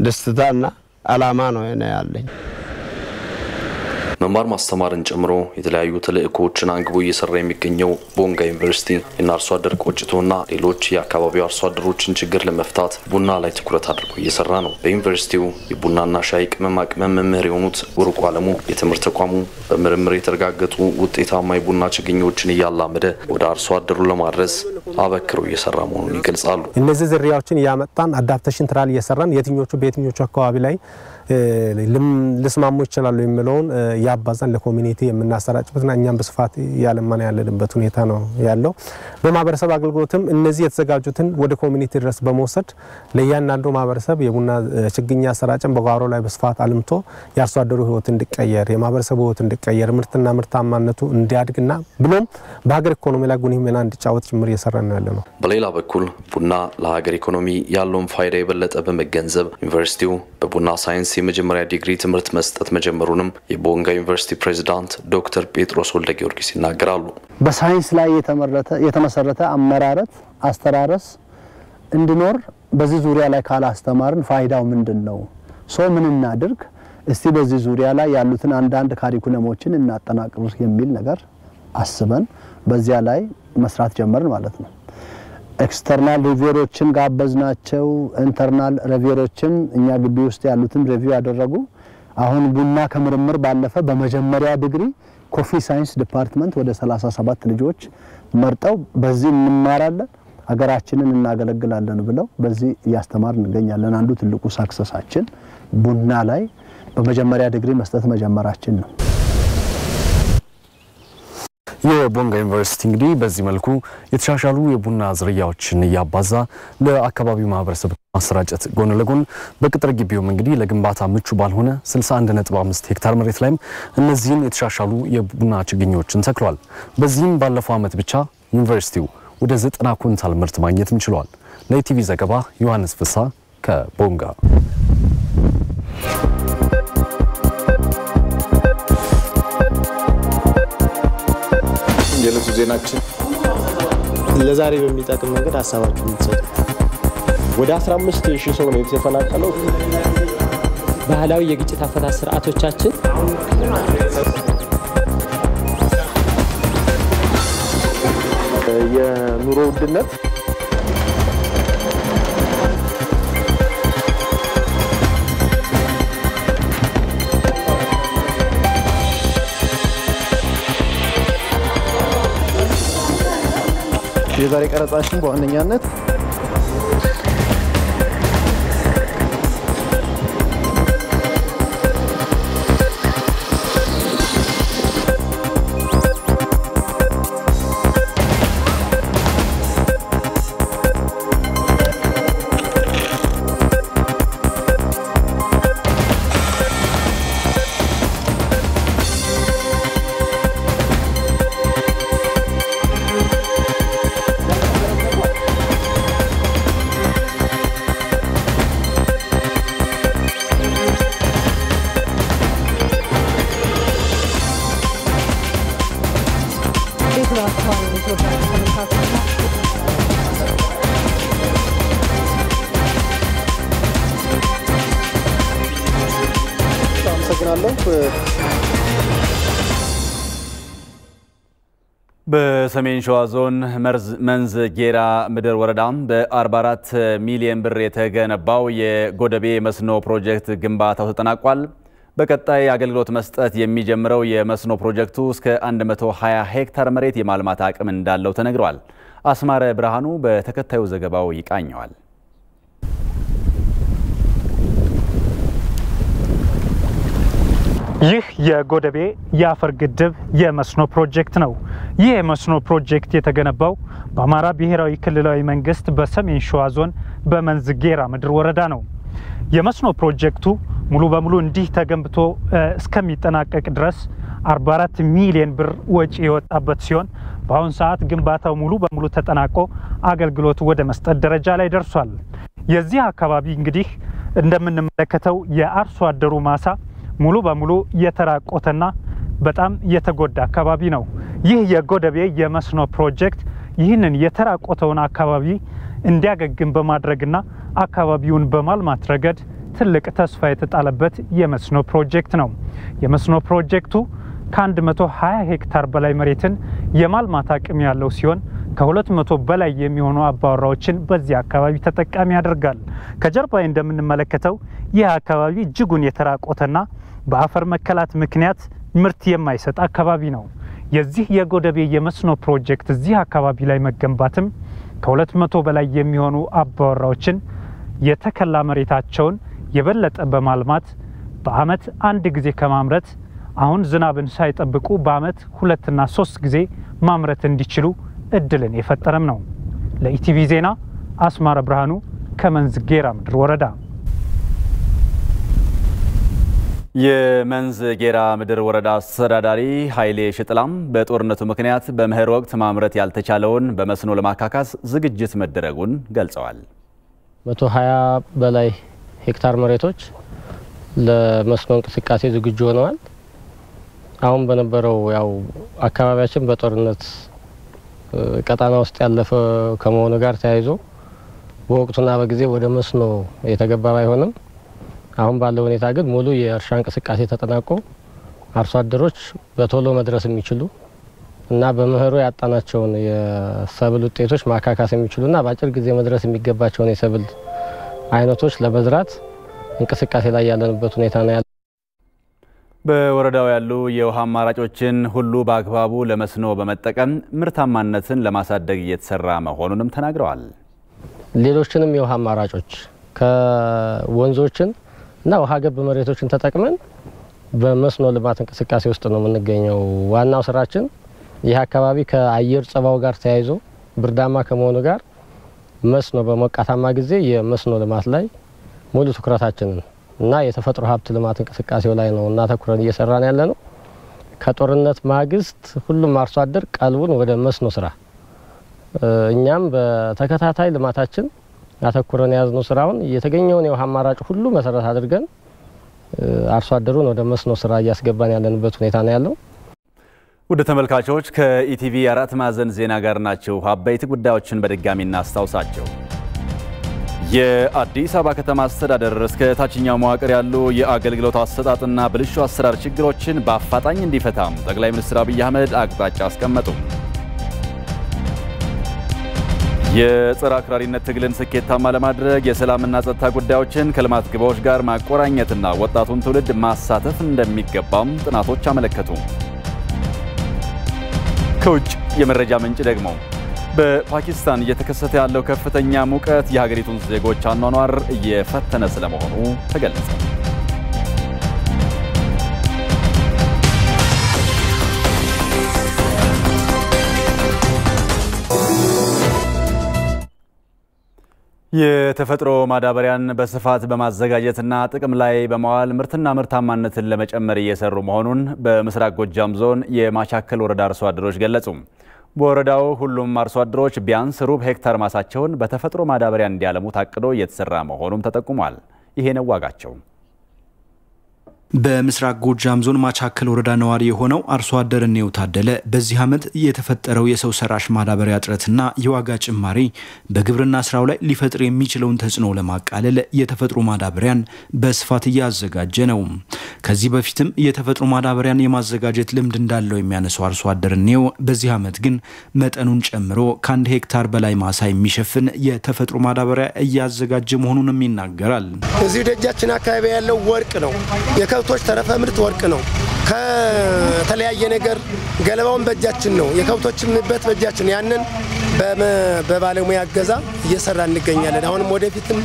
ደስታና አላማ ነው ያለኝ። መማር ማስተማርን ጨምሮ የተለያዩ ተልእኮዎችን አንግቦ እየሰራ የሚገኘው ቦንጋ ዩኒቨርሲቲ የና አርሶ አደር ቆጭቶና ሌሎች የአካባቢው አርሶ አደሮችን ችግር ለመፍታት ቡና ላይ ትኩረት አድርጎ እየሰራ ነው። በዩኒቨርሲቲው የቡናና ሻይ ቅመማ ቅመም መምህር የሆኑት ወርቁ አለሙ የትምህርት ተቋሙ በምርምር የተረጋገጡ ውጤታማ የቡና ችግኞችን እያላመደ ወደ አርሶ አደሩ ለማድረስ አበክሮ እየሰራ መሆኑን ይገልጻሉ። እነዚህ ዝርያዎችን እያመጣን adaptation trial እየሰራን የትኞቹ በየትኞቹ አካባቢ ላይ ልስማሙ ይችላሉ የሚለውን እያባዛን ለ community የምናሰራጭበትና እኛም በስፋት እያለማን ያለንበት ሁኔታ ነው ያለው። በማህበረሰብ አገልግሎትም እነዚህ የተዘጋጁትን ወደ community ድረስ በመውሰድ ለእያንዳንዱ ማህበረሰብ የቡና ችግኝ አሰራጭን በጓሮ ላይ በስፋት አልምቶ የአርሶ አደሩ ህይወት እንዲቀየር፣ የማህበረሰቡ ህይወት እንዲቀየር፣ ምርትና ምርታማነቱ እንዲያድግና ብሎም በሀገር ኢኮኖሚ ላይ ጉልህ ሚና እንዲጫወት ጭምር እየሰራ ነው ያለ ነው። በሌላ በኩል ቡና ለሀገር ኢኮኖሚ ያለውን ፋይዳ የበለጠ በመገንዘብ ዩኒቨርሲቲው በቡና ሳይንስ የመጀመሪያ ዲግሪ ትምህርት መስጠት መጀመሩንም የቦንጋ ዩኒቨርሲቲ ፕሬዚዳንት ዶክተር ጴጥሮስ ወልደ ጊዮርጊስ ይናገራሉ። በሳይንስ ላይ የተመሰረተ አመራረት፣ አስተራረስ እንዲኖር በዚህ ዙሪያ ላይ ካላስተማርን ፋይዳው ምንድን ነው? ሰው ምን እናድርግ? እስቲ በዚህ ዙሪያ ላይ ያሉትን አንዳንድ curriculum ኦችን እናጠናቅር የሚል ነገር አስበን በዚያ ላይ መስራት ጀመርን ማለት ነው። external reviewer ኦችን ጋበዝናቸው። internal reviewer ኦችን እኛ ግቢ ውስጥ ያሉትን review ያደረጉ አሁን ቡና ከምርምር ባለፈ በመጀመሪያ ዲግሪ coffee science department ወደ 37 ልጆች መርጠው በዚህ እንማራለን፣ ሀገራችንን እናገለግላለን ብለው በዚህ እያስተማር እንገኛለን። አንዱ ትልቁ ሳክሰሳችን ቡና ላይ በመጀመሪያ ዲግሪ መስጠት መጀመራችን ነው። የቦንጋ ዩኒቨርሲቲ እንግዲህ በዚህ መልኩ የተሻሻሉ የቡና ዝርያዎችን እያባዛ ለአካባቢው ማህበረሰብ ማሰራጨት ጎን ለጎን በቅጥር ግቢውም እንግዲህ ለግንባታ ምቹ ባልሆነ 61.5 ሄክታር መሬት ላይም እነዚህን የተሻሻሉ የቡና ችግኞችን ተክሏል። በዚህም ባለፈው ዓመት ብቻ ዩኒቨርሲቲው ወደ 90 ኩንታል ምርት ማግኘትም ችሏል። ለኢቲቪ ዘገባ ዮሐንስ ፍሳ ከቦንጋ። የዕለቱ ዜናችን ለዛሬ በሚጠቅም መንገድ ሀሳባችሁ የምትሰጡ ወደ 15 ሺህ ሰው ነው የተፈናቀለው። ባህላዊ የግጭት አፈታት ስርዓቶቻችን የኑሮ ውድነት የዛሬ ቀረጻችን በዋነኛነት በሰሜን ሸዋ ዞን መንዝ ጌራ ምድር ወረዳ በ44 ሚሊዮን ብር የተገነባው የጎደቤ መስኖ ፕሮጀክት ግንባታው ተጠናቋል። በቀጣይ አገልግሎት መስጠት የሚጀምረው የመስኖ ፕሮጀክቱ እስከ 120 ሄክታር መሬት የማልማት አቅም እንዳለው ተነግሯል። አስማረ ብርሃኑ በተከታዩ ዘገባው ይቃኘዋል። ይህ የጎደቤ የአፈር ግድብ የመስኖ ፕሮጀክት ነው። ይህ የመስኖ ፕሮጀክት የተገነባው በአማራ ብሔራዊ ክልላዊ መንግስት በሰሜን ሸዋ ዞን በመንዝ ጌራ ምድር ወረዳ ነው። የመስኖ ፕሮጀክቱ ሙሉ በሙሉ እንዲህ ተገንብቶ እስከሚጠናቀቅ ድረስ 44 ሚሊዮን ብር ወጪ የወጣበት ሲሆን በአሁኑ ሰዓት ግንባታው ሙሉ በሙሉ ተጠናቆ አገልግሎት ወደ መስጠት ደረጃ ላይ ደርሷል። የዚህ አካባቢ እንግዲህ እንደምንመለከተው የአርሶ አደሩ ማሳ ሙሉ በሙሉ የተራቆተና በጣም የተጎዳ አካባቢ ነው። ይህ የጎደቤ የመስኖ ፕሮጀክት ይህንን የተራቆተውን አካባቢ እንዲያገግም በማድረግና አካባቢውን በማልማት ረገድ ትልቅ ተስፋ የተጣለበት የመስኖ ፕሮጀክት ነው። የመስኖ ፕሮጀክቱ ከ120 ሄክታር በላይ መሬትን የማልማት አቅም ያለው ሲሆን ከ200 በላይ የሚሆኑ አባወራዎችን በዚህ አካባቢ ተጠቃሚ ያደርጋል። ከጀርባ እንደምንመለከተው ይህ አካባቢ እጅጉን የተራቆተና በአፈር መከላት ምክንያት ምርት የማይሰጥ አካባቢ ነው። የዚህ የጎደቤ የመስኖ ፕሮጀክት እዚህ አካባቢ ላይ መገንባትም ከ200 በላይ የሚሆኑ አባወራዎችን የተከላ መሬታቸውን የበለጠ በማልማት በአመት አንድ ጊዜ ከማምረት አሁን ዝናብን ሳይጠብቁ በአመት ሁለትና ሶስት ጊዜ ማምረት እንዲችሉ እድልን የፈጠረም ነው። ለኢቲቪ ዜና አስማረ ብርሃኑ ከመንዝ ጌራ ምድር ወረዳ። የመንዝ ጌራ ምድር ወረዳ አስተዳዳሪ ኃይሌ ሽጥላም በጦርነቱ ምክንያት በመኸር ወቅት ማምረት ያልተቻለውን በመስኖ ለማካካስ ዝግጅት መደረጉን ገልጸዋል። መቶ ሀያ በላይ ሄክታር መሬቶች ለመስኖ እንቅስቃሴ ዝግጁ ሆነዋል። አሁን በነበረው ያው አካባቢያችን በጦርነት ቀጣና ውስጥ ያለፈ ከመሆኑ ጋር ተያይዞ በወቅቱና በጊዜ ወደ መስኖ የተገባ ባይሆንም አሁን ባለው ሁኔታ ግን ሙሉ የእርሻ እንቅስቃሴ ተጠናቆ አርሶ አደሮች በቶሎ መድረስ የሚችሉ እና በመኸሩ ያጣናቸውን የሰብል ውጤቶች ማካካስ የሚችሉና በአጭር ጊዜ መድረስ የሚገባቸውን የሰብል አይነቶች ለመዝራት እንቅስቃሴ ላይ ያለንበት ሁኔታ ነው ያለ። በወረዳው ያሉ የውሃ አማራጮችን ሁሉ በአግባቡ ለመስኖ በመጠቀም ምርታማነትን ለማሳደግ እየተሰራ መሆኑንም ተናግረዋል። ሌሎችንም የውሃ አማራጮች ከወንዞችን እና ውሃ ገብ መሬቶችን ተጠቅመን በመስኖ ልማት እንቅስቃሴ ውስጥ ነው የምንገኘው። ዋናው ስራችን ይህ አካባቢ ከአየር ጸባው ጋር ተያይዞ ብርዳማ ከመሆኑ ጋር መስኖ በሞቃታማ ጊዜ የመስኖ ልማት ላይ ሙሉ ትኩረታችንን እና የተፈጥሮ ሀብት ልማት እንቅስቃሴው ላይ ነው እና ተኩረን እየሰራን ያለ ነው። ከጦርነት ማግስት ሁሉም አርሶ አደር ቀልቡን ወደ መስኖ ስራ እኛም በተከታታይ ልማታችን አተኩረን የያዝነው ስራውን የተገኘውን የውሃ አማራጭ ሁሉ መሰረት አድርገን አርሶ አደሩን ወደ መስኖ ስራ እያስገባን ያለንበት ሁኔታ ነው ያለው። ውድ ተመልካቾች ከኢቲቪ አራት ማዕዘን ዜና ጋር ናቸው። አበይት ጉዳዮችን በድጋሚ እናስታውሳቸው። የአዲስ አበባ ከተማ አስተዳደር እስከ ታችኛው መዋቅር ያሉ የአገልግሎት አሰጣጥና ብልሹ አሰራር ችግሮችን በአፋጣኝ እንዲፈታም ጠቅላይ ሚኒስትር አብይ አህመድ አቅጣጫ አስቀመጡ። የጸረ አክራሪነት ትግልን ስኬታማ ለማድረግ የሰላምና ጸጥታ ጉዳዮችን ከልማት ግባዎች ጋር ማቆራኘትና ወጣቱን ትውልድ ማሳተፍ እንደሚገባም ጥናቶች አመለከቱ። ከውጭ የመረጃ ምንጭ ደግሞ በፓኪስታን እየተከሰተ ያለው ከፍተኛ ሙቀት የሀገሪቱን ዜጎች አኗኗር እየፈተነ ስለመሆኑ ተገለጸ። የተፈጥሮ ማዳበሪያን በስፋት በማዘጋጀትና ጥቅም ላይ በማዋል ምርትና ምርታማነትን ለመጨመር እየሰሩ መሆኑን በምስራቅ ጎጃም ዞን የማቻከል ወረዳ አርሶ አደሮች ገለጹ። በወረዳው ሁሉም አርሶ አደሮች ቢያንስ ሩብ ሄክታር ማሳቸውን በተፈጥሮ ማዳበሪያ እንዲያለሙ ታቅዶ እየተሰራ መሆኑም ተጠቁሟል። ይሄ ነው ዋጋቸው። በምስራቅ ጎጃም ዞን ማቻከል ወረዳ ነዋሪ የሆነው አርሶ አደር እኔው ታደለ በዚህ ዓመት የተፈጠረው የሰው ሰራሽ ማዳበሪያ እጥረትና የዋጋ ጭማሪ በግብርና ስራው ላይ ሊፈጥር የሚችለውን ተጽዕኖ ለማቃለል የተፈጥሮ ማዳበሪያን በስፋት እያዘጋጀ ነው። ከዚህ በፊትም የተፈጥሮ ማዳበሪያን የማዘጋጀት ልምድ እንዳለው የሚያነሳው አርሶ አደር እኔው በዚህ ዓመት ግን መጠኑን ጨምሮ ከአንድ ሄክታር በላይ ማሳ የሚሸፍን የተፈጥሮ ማዳበሪያ እያዘጋጀ መሆኑንም ይናገራል። እዚህ ደጃችን አካባቢ ያለው ወርቅ ነው። የከብቶች ተረፈ ምርት ወርቅ ነው። ከተለያየ ነገር ገለባውን በእጃችን ነው። የከብቶች ምበት በእጃችን ያንን በባለሙያ እገዛ እየሰራ እንገኛለን። አሁንም ወደፊትም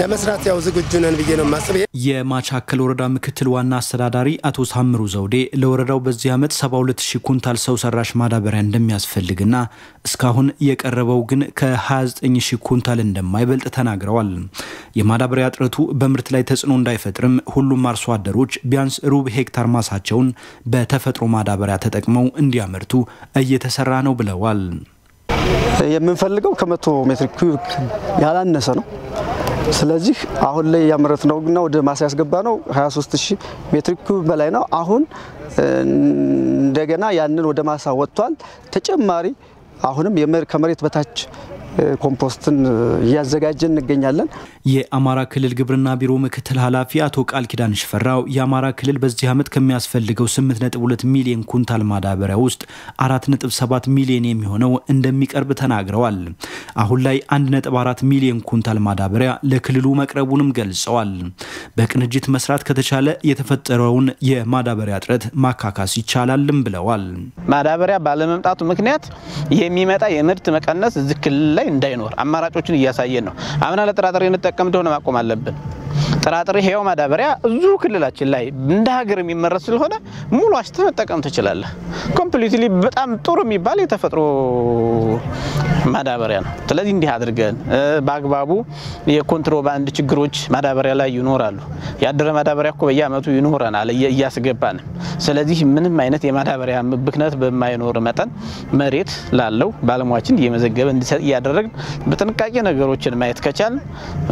ለመስራት ያው ዝግጁ ነን ብዬ ነው የማስብ። የማቻከል ወረዳ ምክትል ዋና አስተዳዳሪ አቶ ሳምሩ ዘውዴ ለወረዳው በዚህ ዓመት 72 ሺህ ኩንታል ሰው ሰራሽ ማዳበሪያ እንደሚያስፈልግና እስካሁን የቀረበው ግን ከ29 ሺህ ኩንታል እንደማይበልጥ ተናግረዋል። የማዳበሪያ እጥረቱ በምርት ላይ ተጽዕኖ እንዳይፈጥርም ሁሉም አርሶ አደሮች ቢያንስ ሩብ ሄክታር ማሳቸውን በተፈጥሮ ማዳበሪያ ተጠቅመው እንዲያመርቱ እየተሰራ ነው ብለዋል። የምንፈልገው ከመቶ ሜትር ኪዩብ ያላነሰ ነው። ስለዚህ አሁን ላይ ያመረት ነው እና ወደ ማሳ ያስገባ ነው 23 ሺህ ሜትር ኪዩብ በላይ ነው። አሁን እንደገና ያንን ወደ ማሳ ወጥቷል። ተጨማሪ አሁንም ከመሬት በታች ኮምፖስትን እያዘጋጀን እንገኛለን። የአማራ ክልል ግብርና ቢሮ ምክትል ኃላፊ አቶ ቃል ኪዳን ሽፈራው የአማራ ክልል በዚህ ዓመት ከሚያስፈልገው 8.2 ሚሊዮን ኩንታል ማዳበሪያ ውስጥ 4.7 ሚሊዮን የሚሆነው እንደሚቀርብ ተናግረዋል። አሁን ላይ 1.4 ሚሊዮን ኩንታል ማዳበሪያ ለክልሉ መቅረቡንም ገልጸዋል። በቅንጅት መስራት ከተቻለ የተፈጠረውን የማዳበሪያ እጥረት ማካካስ ይቻላልም ብለዋል። ማዳበሪያ ባለመምጣቱ ምክንያት የሚመጣ የምርት መቀነስ እዚህ ክልል ላይ እንዳይኖር አማራጮችን እያሳየን ነው። አምና ለጥራጥሬ እንጠቀም እንደሆነ ማቆም አለብን። ጥራጥሬ ህያው ማዳበሪያ እዚሁ ክልላችን ላይ እንደ ሀገር የሚመረት ስለሆነ ሙሉ አሽቶ መጠቀም ትችላለህ። completely በጣም ጥሩ የሚባል የተፈጥሮ ማዳበሪያ ነው። ስለዚህ እንዲህ አድርገን በአግባቡ የኮንትሮባንድ ችግሮች ማዳበሪያ ላይ ይኖራሉ። ያደረ ማዳበሪያ እኮ በየአመቱ ይኖረናል እያስገባንም። ስለዚህ ምንም አይነት የማዳበሪያ ብክነት በማይኖር መጠን መሬት ላለው ባለሙያችን እየመዘገበ እንዲሰጥ እያደረግን በጥንቃቄ ነገሮችን ማየት ከቻል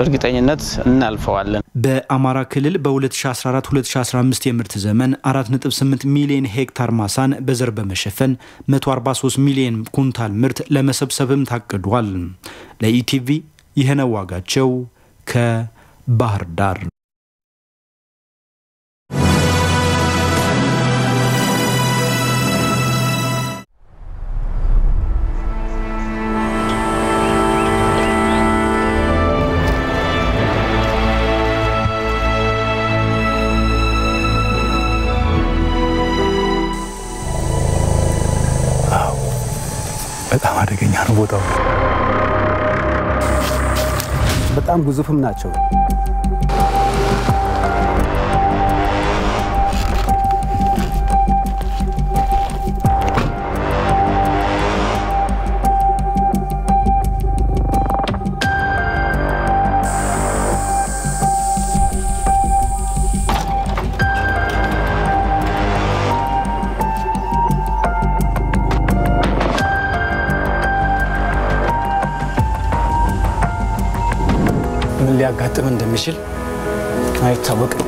እርግጠኝነት እናልፈዋለን። በአማራ ክልል በ2014-2015 የምርት ዘመን 4.8 ሚሊዮን ሄክታር ማሳን በዘር በመሸፈን 143 ሚሊዮን ኩንታል ምርት ለመሰብሰብም ታቅዷል። ለኢቲቪ ይህነው ዋጋቸው ከባህር ዳር። በጣም አደገኛ ነው ቦታው። በጣም ግዙፍም ናቸው። ምን ሊያጋጥም እንደሚችል አይታወቅም።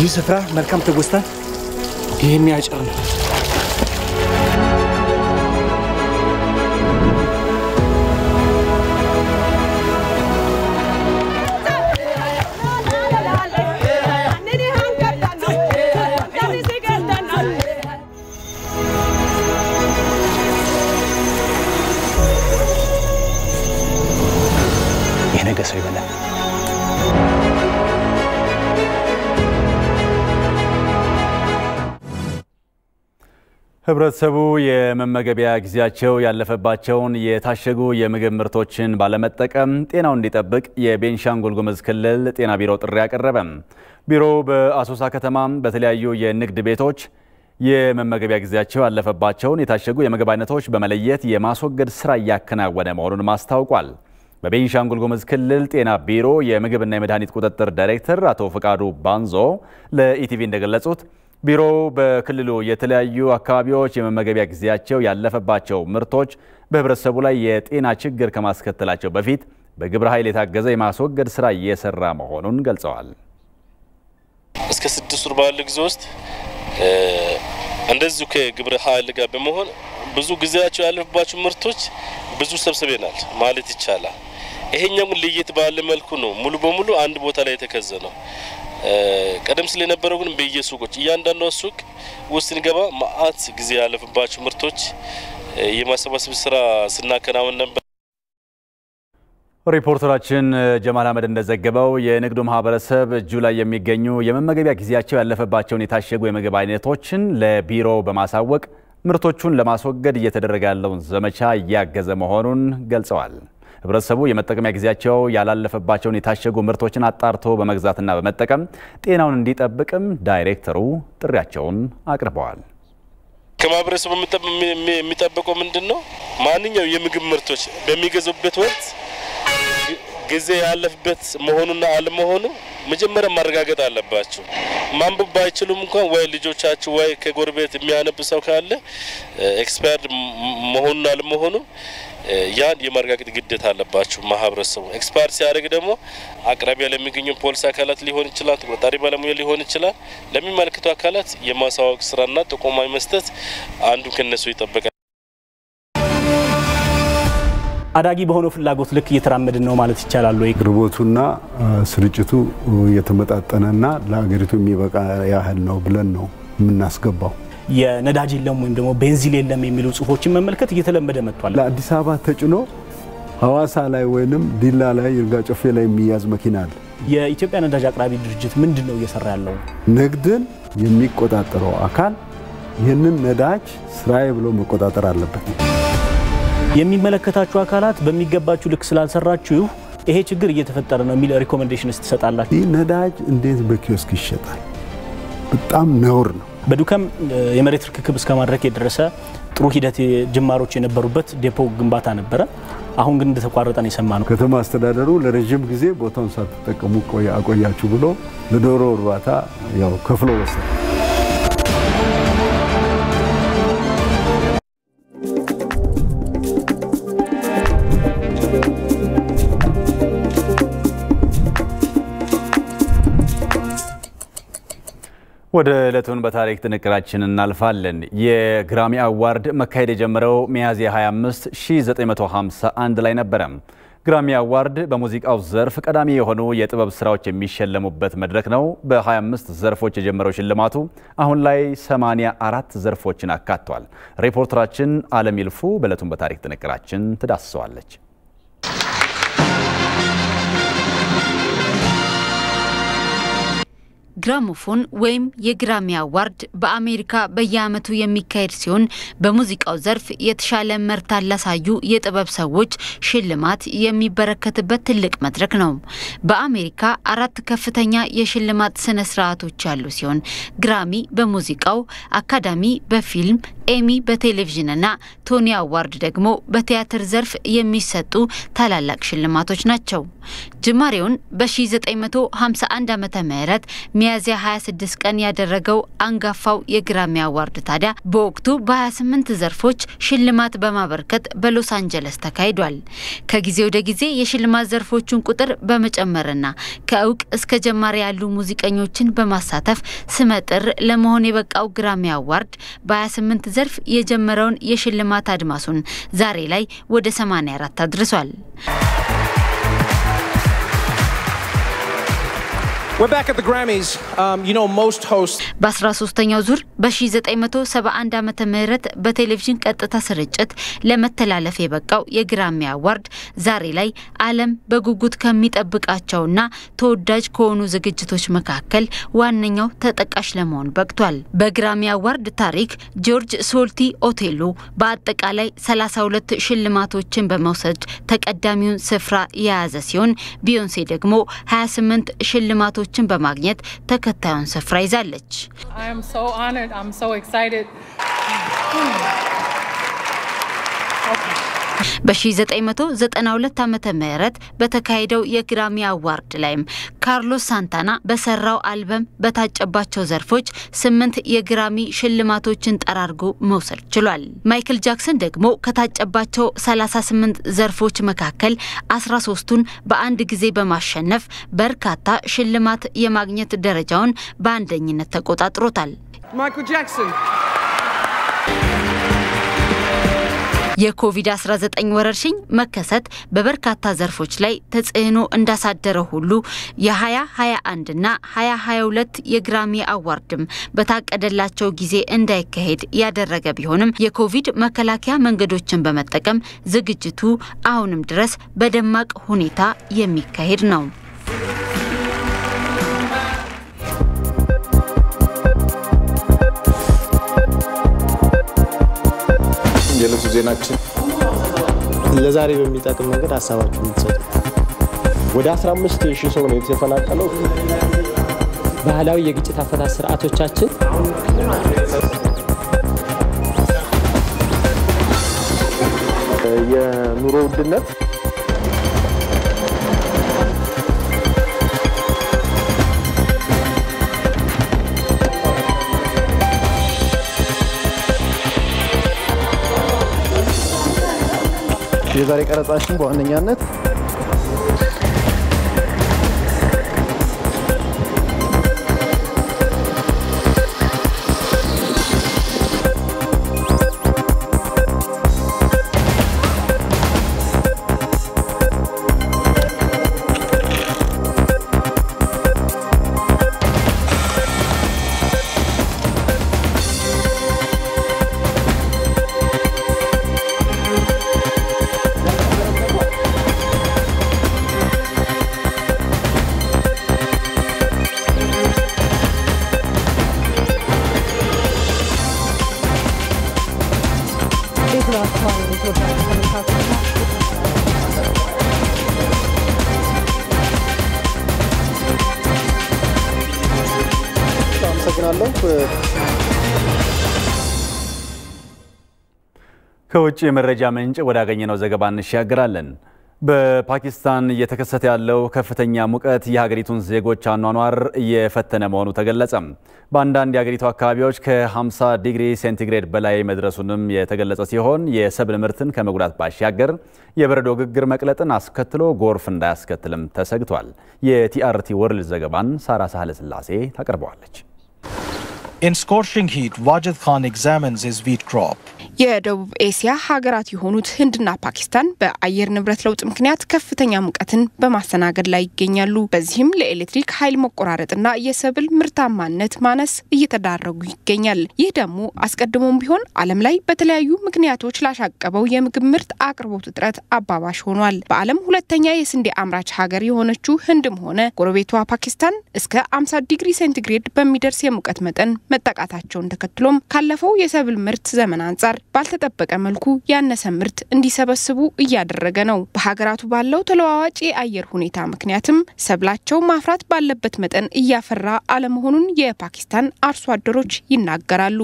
ይህ ስፍራ መልካም ትውስታን ይህን ያጭር ነው። ህብረተሰቡ የመመገቢያ ጊዜያቸው ያለፈባቸውን የታሸጉ የምግብ ምርቶችን ባለመጠቀም ጤናው እንዲጠብቅ የቤንሻንጉል ጉሙዝ ክልል ጤና ቢሮ ጥሪ አቀረበ። ቢሮው በአሶሳ ከተማ በተለያዩ የንግድ ቤቶች የመመገቢያ ጊዜያቸው ያለፈባቸውን የታሸጉ የምግብ አይነቶች በመለየት የማስወገድ ስራ እያከናወነ መሆኑን አስታውቋል። በቤንሻንጉል ጉሙዝ ክልል ጤና ቢሮ የምግብና የመድኃኒት ቁጥጥር ዳይሬክተር አቶ ፍቃዱ ባንዞ ለኢቲቪ እንደገለጹት ቢሮው በክልሉ የተለያዩ አካባቢዎች የመመገቢያ ጊዜያቸው ያለፈባቸው ምርቶች በህብረተሰቡ ላይ የጤና ችግር ከማስከተላቸው በፊት በግብረ ኃይል የታገዘ የማስወገድ ስራ እየሰራ መሆኑን ገልጸዋል። እስከ ስድስት ወር ባለ ጊዜ ውስጥ እንደዚሁ ከግብረ ኃይል ጋር በመሆን ብዙ ጊዜያቸው ያለፈባቸው ምርቶች ብዙ ሰብስበናል ማለት ይቻላል። ይሄኛው ለየት ባለ መልኩ ነው። ሙሉ በሙሉ አንድ ቦታ ላይ የተከዘ ነው። ቀደም ሲል የነበረው ግን በየሱቆች እያንዳንዷ ሱቅ ውስጥ ስንገባ ማአት ጊዜ ያለፈባቸው ምርቶች የማሰባሰብ ስራ ስናከናወን ነበር። ሪፖርተራችን ጀማል አህመድ እንደዘገበው የንግዱ ማህበረሰብ እጁ ላይ የሚገኙ የመመገቢያ ጊዜያቸው ያለፈባቸውን የታሸጉ የምግብ አይነቶችን ለቢሮው በማሳወቅ ምርቶቹን ለማስወገድ እየተደረገ ያለውን ዘመቻ እያገዘ መሆኑን ገልጸዋል። ህብረተሰቡ የመጠቀሚያ ጊዜያቸው ያላለፈባቸውን የታሸጉ ምርቶችን አጣርቶ በመግዛትና በመጠቀም ጤናውን እንዲጠብቅም ዳይሬክተሩ ጥሪያቸውን አቅርበዋል። ከማህበረሰቡ የሚጠበቀው ምንድን ነው? ማንኛው የምግብ ምርቶች በሚገዙበት ወቅት ጊዜ ያለፍበት መሆኑና አለመሆኑ መጀመሪያ ማረጋገጥ አለባቸው። ማንበብ ባይችሉም እንኳን ወይ ልጆቻቸው ወይ ከጎረቤት የሚያነብ ሰው ካለ expired መሆኑን አለመሆኑ ያን የማረጋገጥ ግዴታ አለባቸው ማህበረሰቡ። expire ሲያደርግ ደግሞ አቅራቢያ ለሚገኙ ፖሊስ አካላት ሊሆን ይችላል፣ ተቆጣጣሪ ባለሙያ ሊሆን ይችላል፣ ለሚመለከቱ አካላት የማሳወቅ ስራና ጥቆማ መስጠት አንዱ ከነሱ ይጠበቃል። አዳጊ በሆነው ፍላጎት ልክ እየተራመድን ነው ማለት ይቻላል ወይ? አቅርቦቱና ስርጭቱ የተመጣጠነና ለሀገሪቱ የሚበቃ ያህል ነው ብለን ነው የምናስገባው። የነዳጅ የለም ወይም ደግሞ ቤንዚን የለም የሚሉ ጽሁፎችን መመልከት እየተለመደ መጥቷል። ለአዲስ አበባ ተጭኖ ሐዋሳ ላይ ወይንም ዲላ ላይ ይርጋ ጮፌ ላይ የሚያዝ መኪና አለ። የኢትዮጵያ ነዳጅ አቅራቢ ድርጅት ምንድን ነው እየሰራ ያለው? ንግድን የሚቆጣጠረው አካል ይህንን ነዳጅ ስራዬ ብሎ መቆጣጠር አለበት። የሚመለከታችሁ አካላት በሚገባችሁ ልክ ስላልሰራችሁ ይሄ ችግር እየተፈጠረ ነው የሚል recommendations ትሰጣላችሁ? ይህ ነዳጅ እንዴት በኪዮስክ ይሸጣል? በጣም ነውር ነው። በዱከም የመሬት ርክክብ እስከ ማድረግ የደረሰ ጥሩ ሂደት ጅማሮች የነበሩበት ዴፖ ግንባታ ነበረ። አሁን ግን እንደተቋረጠ ነው የሰማ ነው። ከተማ አስተዳደሩ ለረዥም ጊዜ ቦታውን ሳትጠቀሙ አቆያችሁ ብሎ ለዶሮ እርባታ ያው ከፍሎ ወሰደ። ወደ ዕለቱን በታሪክ ጥንቅራችን እናልፋለን። የግራሚ አዋርድ መካሄድ የጀመረው ሚያዝያ 25 1951 ላይ ነበረ። ግራሚ አዋርድ በሙዚቃው ዘርፍ ቀዳሚ የሆኑ የጥበብ ስራዎች የሚሸለሙበት መድረክ ነው። በ25 ዘርፎች የጀመረው ሽልማቱ አሁን ላይ 84 ዘርፎችን አካቷል። ሪፖርተራችን አለም ይልፉ በዕለቱን በታሪክ ጥንቅራችን ትዳስሰዋለች። ግራሞፎን ወይም የግራሚ አዋርድ በአሜሪካ በየዓመቱ የሚካሄድ ሲሆን በሙዚቃው ዘርፍ የተሻለ መርታን ላሳዩ የጥበብ ሰዎች ሽልማት የሚበረከትበት ትልቅ መድረክ ነው። በአሜሪካ አራት ከፍተኛ የሽልማት ስነ ስርዓቶች ያሉ ሲሆን ግራሚ በሙዚቃው፣ አካዳሚ በፊልም፣ ኤሚ በቴሌቪዥንና ቶኒ አዋርድ ደግሞ በቲያትር ዘርፍ የሚሰጡ ታላላቅ ሽልማቶች ናቸው። ጅማሬውን በ1951 ዓመተ ምህረት ሚያዝያ 26 ቀን ያደረገው አንጋፋው የግራሚ አዋርድ ታዲያ በወቅቱ በ28 ዘርፎች ሽልማት በማበርከት በሎስ አንጀለስ ተካሂዷል። ከጊዜ ወደ ጊዜ የሽልማት ዘርፎቹን ቁጥር በመጨመርና ከእውቅ እስከ ጀማሪ ያሉ ሙዚቀኞችን በማሳተፍ ስመ ጥር ለመሆን የበቃው ግራሚ አዋርድ በ28 ዘርፍ የጀመረውን የሽልማት አድማሱን ዛሬ ላይ ወደ 84 አድርሷል። በ13ኛው ዙር በ1971 ዓ ም በቴሌቪዥን ቀጥታ ስርጭት ለመተላለፍ የበቃው የግራሚ አዋርድ ዛሬ ላይ ዓለም በጉጉት ከሚጠብቃቸውና ተወዳጅ ከሆኑ ዝግጅቶች መካከል ዋነኛው ተጠቃሽ ለመሆን በቅቷል። በግራሚ አዋርድ ታሪክ ጆርጅ ሶልቲ ኦቴሎ በአጠቃላይ 32 ሽልማቶችን በመውሰድ ተቀዳሚውን ስፍራ የያዘ ሲሆን ቢዮንሴ ደግሞ 28 ሽልማቶችን በማግኘት ተከታዩን ስፍራ ይዛለች። በ1992 ዓመተ ምህረት በተካሄደው የግራሚ አዋርድ ላይም ካርሎስ ሳንታና በሰራው አልበም በታጨባቸው ዘርፎች ስምንት የግራሚ ሽልማቶችን ጠራርጎ መውሰድ ችሏል። ማይክል ጃክሰን ደግሞ ከታጨባቸው 38 ዘርፎች መካከል 13ቱን በአንድ ጊዜ በማሸነፍ በርካታ ሽልማት የማግኘት ደረጃውን በአንደኝነት ተቆጣጥሮታል። የኮቪድ-19 ወረርሽኝ መከሰት በበርካታ ዘርፎች ላይ ተጽዕኖ እንዳሳደረ ሁሉ የ2021 እና 2022 የግራሚ አዋርድም በታቀደላቸው ጊዜ እንዳይካሄድ ያደረገ ቢሆንም የኮቪድ መከላከያ መንገዶችን በመጠቀም ዝግጅቱ አሁንም ድረስ በደማቅ ሁኔታ የሚካሄድ ነው። የዕለቱ ዜናችን ለዛሬ በሚጠቅም መንገድ ሀሳባችሁ የምትሰጡ ወደ 15 ሺህ ሰው ነው የተፈናቀለው። ባህላዊ የግጭት አፈታት ስርዓቶቻችን የኑሮ ውድነት የዛሬ ቀረጻችን በዋነኛነት የመረጃ ምንጭ ወዳገኘነው ዘገባ እንሻገራለን። በፓኪስታን እየተከሰተ ያለው ከፍተኛ ሙቀት የሀገሪቱን ዜጎች አኗኗር እየፈተነ መሆኑ ተገለጸ። በአንዳንድ የሀገሪቱ አካባቢዎች ከ50 ዲግሪ ሴንቲግሬድ በላይ መድረሱንም የተገለጸ ሲሆን የሰብል ምርትን ከመጉዳት ባሻገር የበረዶ ግግር መቅለጥን አስከትሎ ጎርፍ እንዳያስከትልም ተሰግቷል። የቲአርቲ ወርልድ ዘገባን ሳራ ሳህለ ስላሴ ታቀርበዋለች። In scorching heat, Wajid Khan examines his wheat crop. የደቡብ ኤስያ ሀገራት የሆኑት ህንድና ፓኪስታን በአየር ንብረት ለውጥ ምክንያት ከፍተኛ ሙቀትን በማስተናገድ ላይ ይገኛሉ። በዚህም ለኤሌክትሪክ ኃይል መቆራረጥና የሰብል ምርታማነት ማነስ እየተዳረጉ ይገኛል። ይህ ደግሞ አስቀድሞም ቢሆን ዓለም ላይ በተለያዩ ምክንያቶች ላሻቀበው የምግብ ምርት አቅርቦት እጥረት አባባሽ ሆኗል። በዓለም ሁለተኛ የስንዴ አምራች ሀገር የሆነችው ህንድም ሆነ ጎረቤቷ ፓኪስታን እስከ 50 ዲግሪ ሴንቲግሬድ በሚደርስ የሙቀት መጠን መጠቃታቸውን ተከትሎም ካለፈው የሰብል ምርት ዘመን አንጻር ባልተጠበቀ መልኩ ያነሰ ምርት እንዲሰበስቡ እያደረገ ነው። በሀገራቱ ባለው ተለዋዋጭ የአየር ሁኔታ ምክንያትም ሰብላቸው ማፍራት ባለበት መጠን እያፈራ አለመሆኑን የፓኪስታን አርሶ አደሮች ይናገራሉ።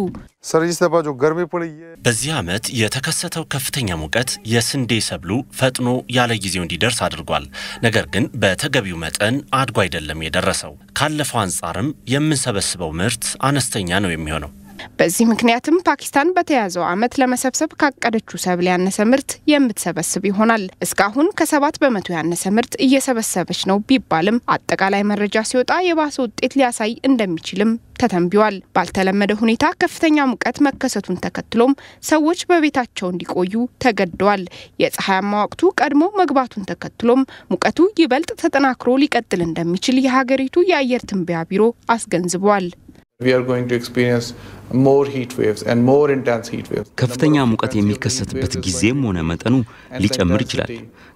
በዚህ ዓመት የተከሰተው ከፍተኛ ሙቀት የስንዴ ሰብሉ ፈጥኖ ያለ ጊዜው እንዲደርስ አድርጓል። ነገር ግን በተገቢው መጠን አድጎ አይደለም የደረሰው። ካለፈው አንጻርም የምንሰበስበው ምርት አነስተኛ ነው የሚሆነው። በዚህ ምክንያትም ፓኪስታን በተያዘው ዓመት ለመሰብሰብ ካቀደችው ሰብል ያነሰ ምርት የምትሰበስብ ይሆናል። እስካሁን ከሰባት በመቶ ያነሰ ምርት እየሰበሰበች ነው ቢባልም አጠቃላይ መረጃ ሲወጣ የባሰ ውጤት ሊያሳይ እንደሚችልም ተተንቢዋል። ባልተለመደ ሁኔታ ከፍተኛ ሙቀት መከሰቱን ተከትሎም ሰዎች በቤታቸው እንዲቆዩ ተገደዋል። የፀሐያማ ወቅቱ ቀድሞ መግባቱን ተከትሎም ሙቀቱ ይበልጥ ተጠናክሮ ሊቀጥል እንደሚችል የሀገሪቱ የአየር ትንበያ ቢሮ አስገንዝቧል። ከፍተኛ ሙቀት የሚከሰትበት ጊዜም ሆነ መጠኑ ሊጨምር ይችላል።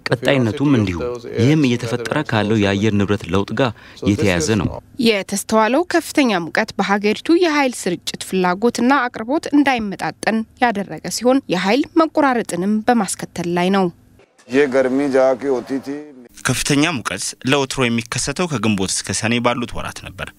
ቀጣይነቱም እንዲሁ። ይህም እየተፈጠረ ካለው የአየር ንብረት ለውጥ ጋር የተያያዘ ነው። የተስተዋለው ከፍተኛ ሙቀት በሀገሪቱ የኃይል ስርጭት ፍላጎትና አቅርቦት እንዳይመጣጠን ያደረገ ሲሆን የኃይል መቆራረጥንም በማስከተል ላይ ነው። ከፍተኛ ሙቀት ለወትሮ የሚከሰተው ከግንቦት እስከ ሰኔ ባሉት ወራት ነበር።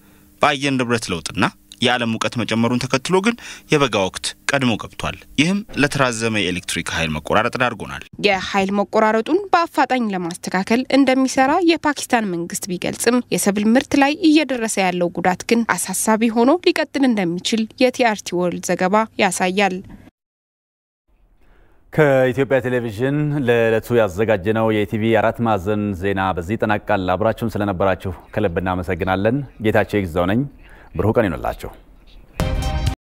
በአየር ንብረት ለውጥና የዓለም ሙቀት መጨመሩን ተከትሎ ግን የበጋ ወቅት ቀድሞ ገብቷል። ይህም ለተራዘመ የኤሌክትሪክ ኃይል መቆራረጥ ዳርጎናል። የኃይል መቆራረጡን በአፋጣኝ ለማስተካከል እንደሚሰራ የፓኪስታን መንግስት ቢገልጽም የሰብል ምርት ላይ እየደረሰ ያለው ጉዳት ግን አሳሳቢ ሆኖ ሊቀጥል እንደሚችል የቲአርቲ ወርልድ ዘገባ ያሳያል። ከኢትዮጵያ ቴሌቪዥን ለዕለቱ ያዘጋጀነው የኢቲቪ አራት ማዕዘን ዜና በዚህ ይጠናቃል። አብራችሁን ስለነበራችሁ ከልብ እናመሰግናለን። ጌታቸው ይግዛው ነኝ። ብሩህ ቀን ይሁንላችሁ።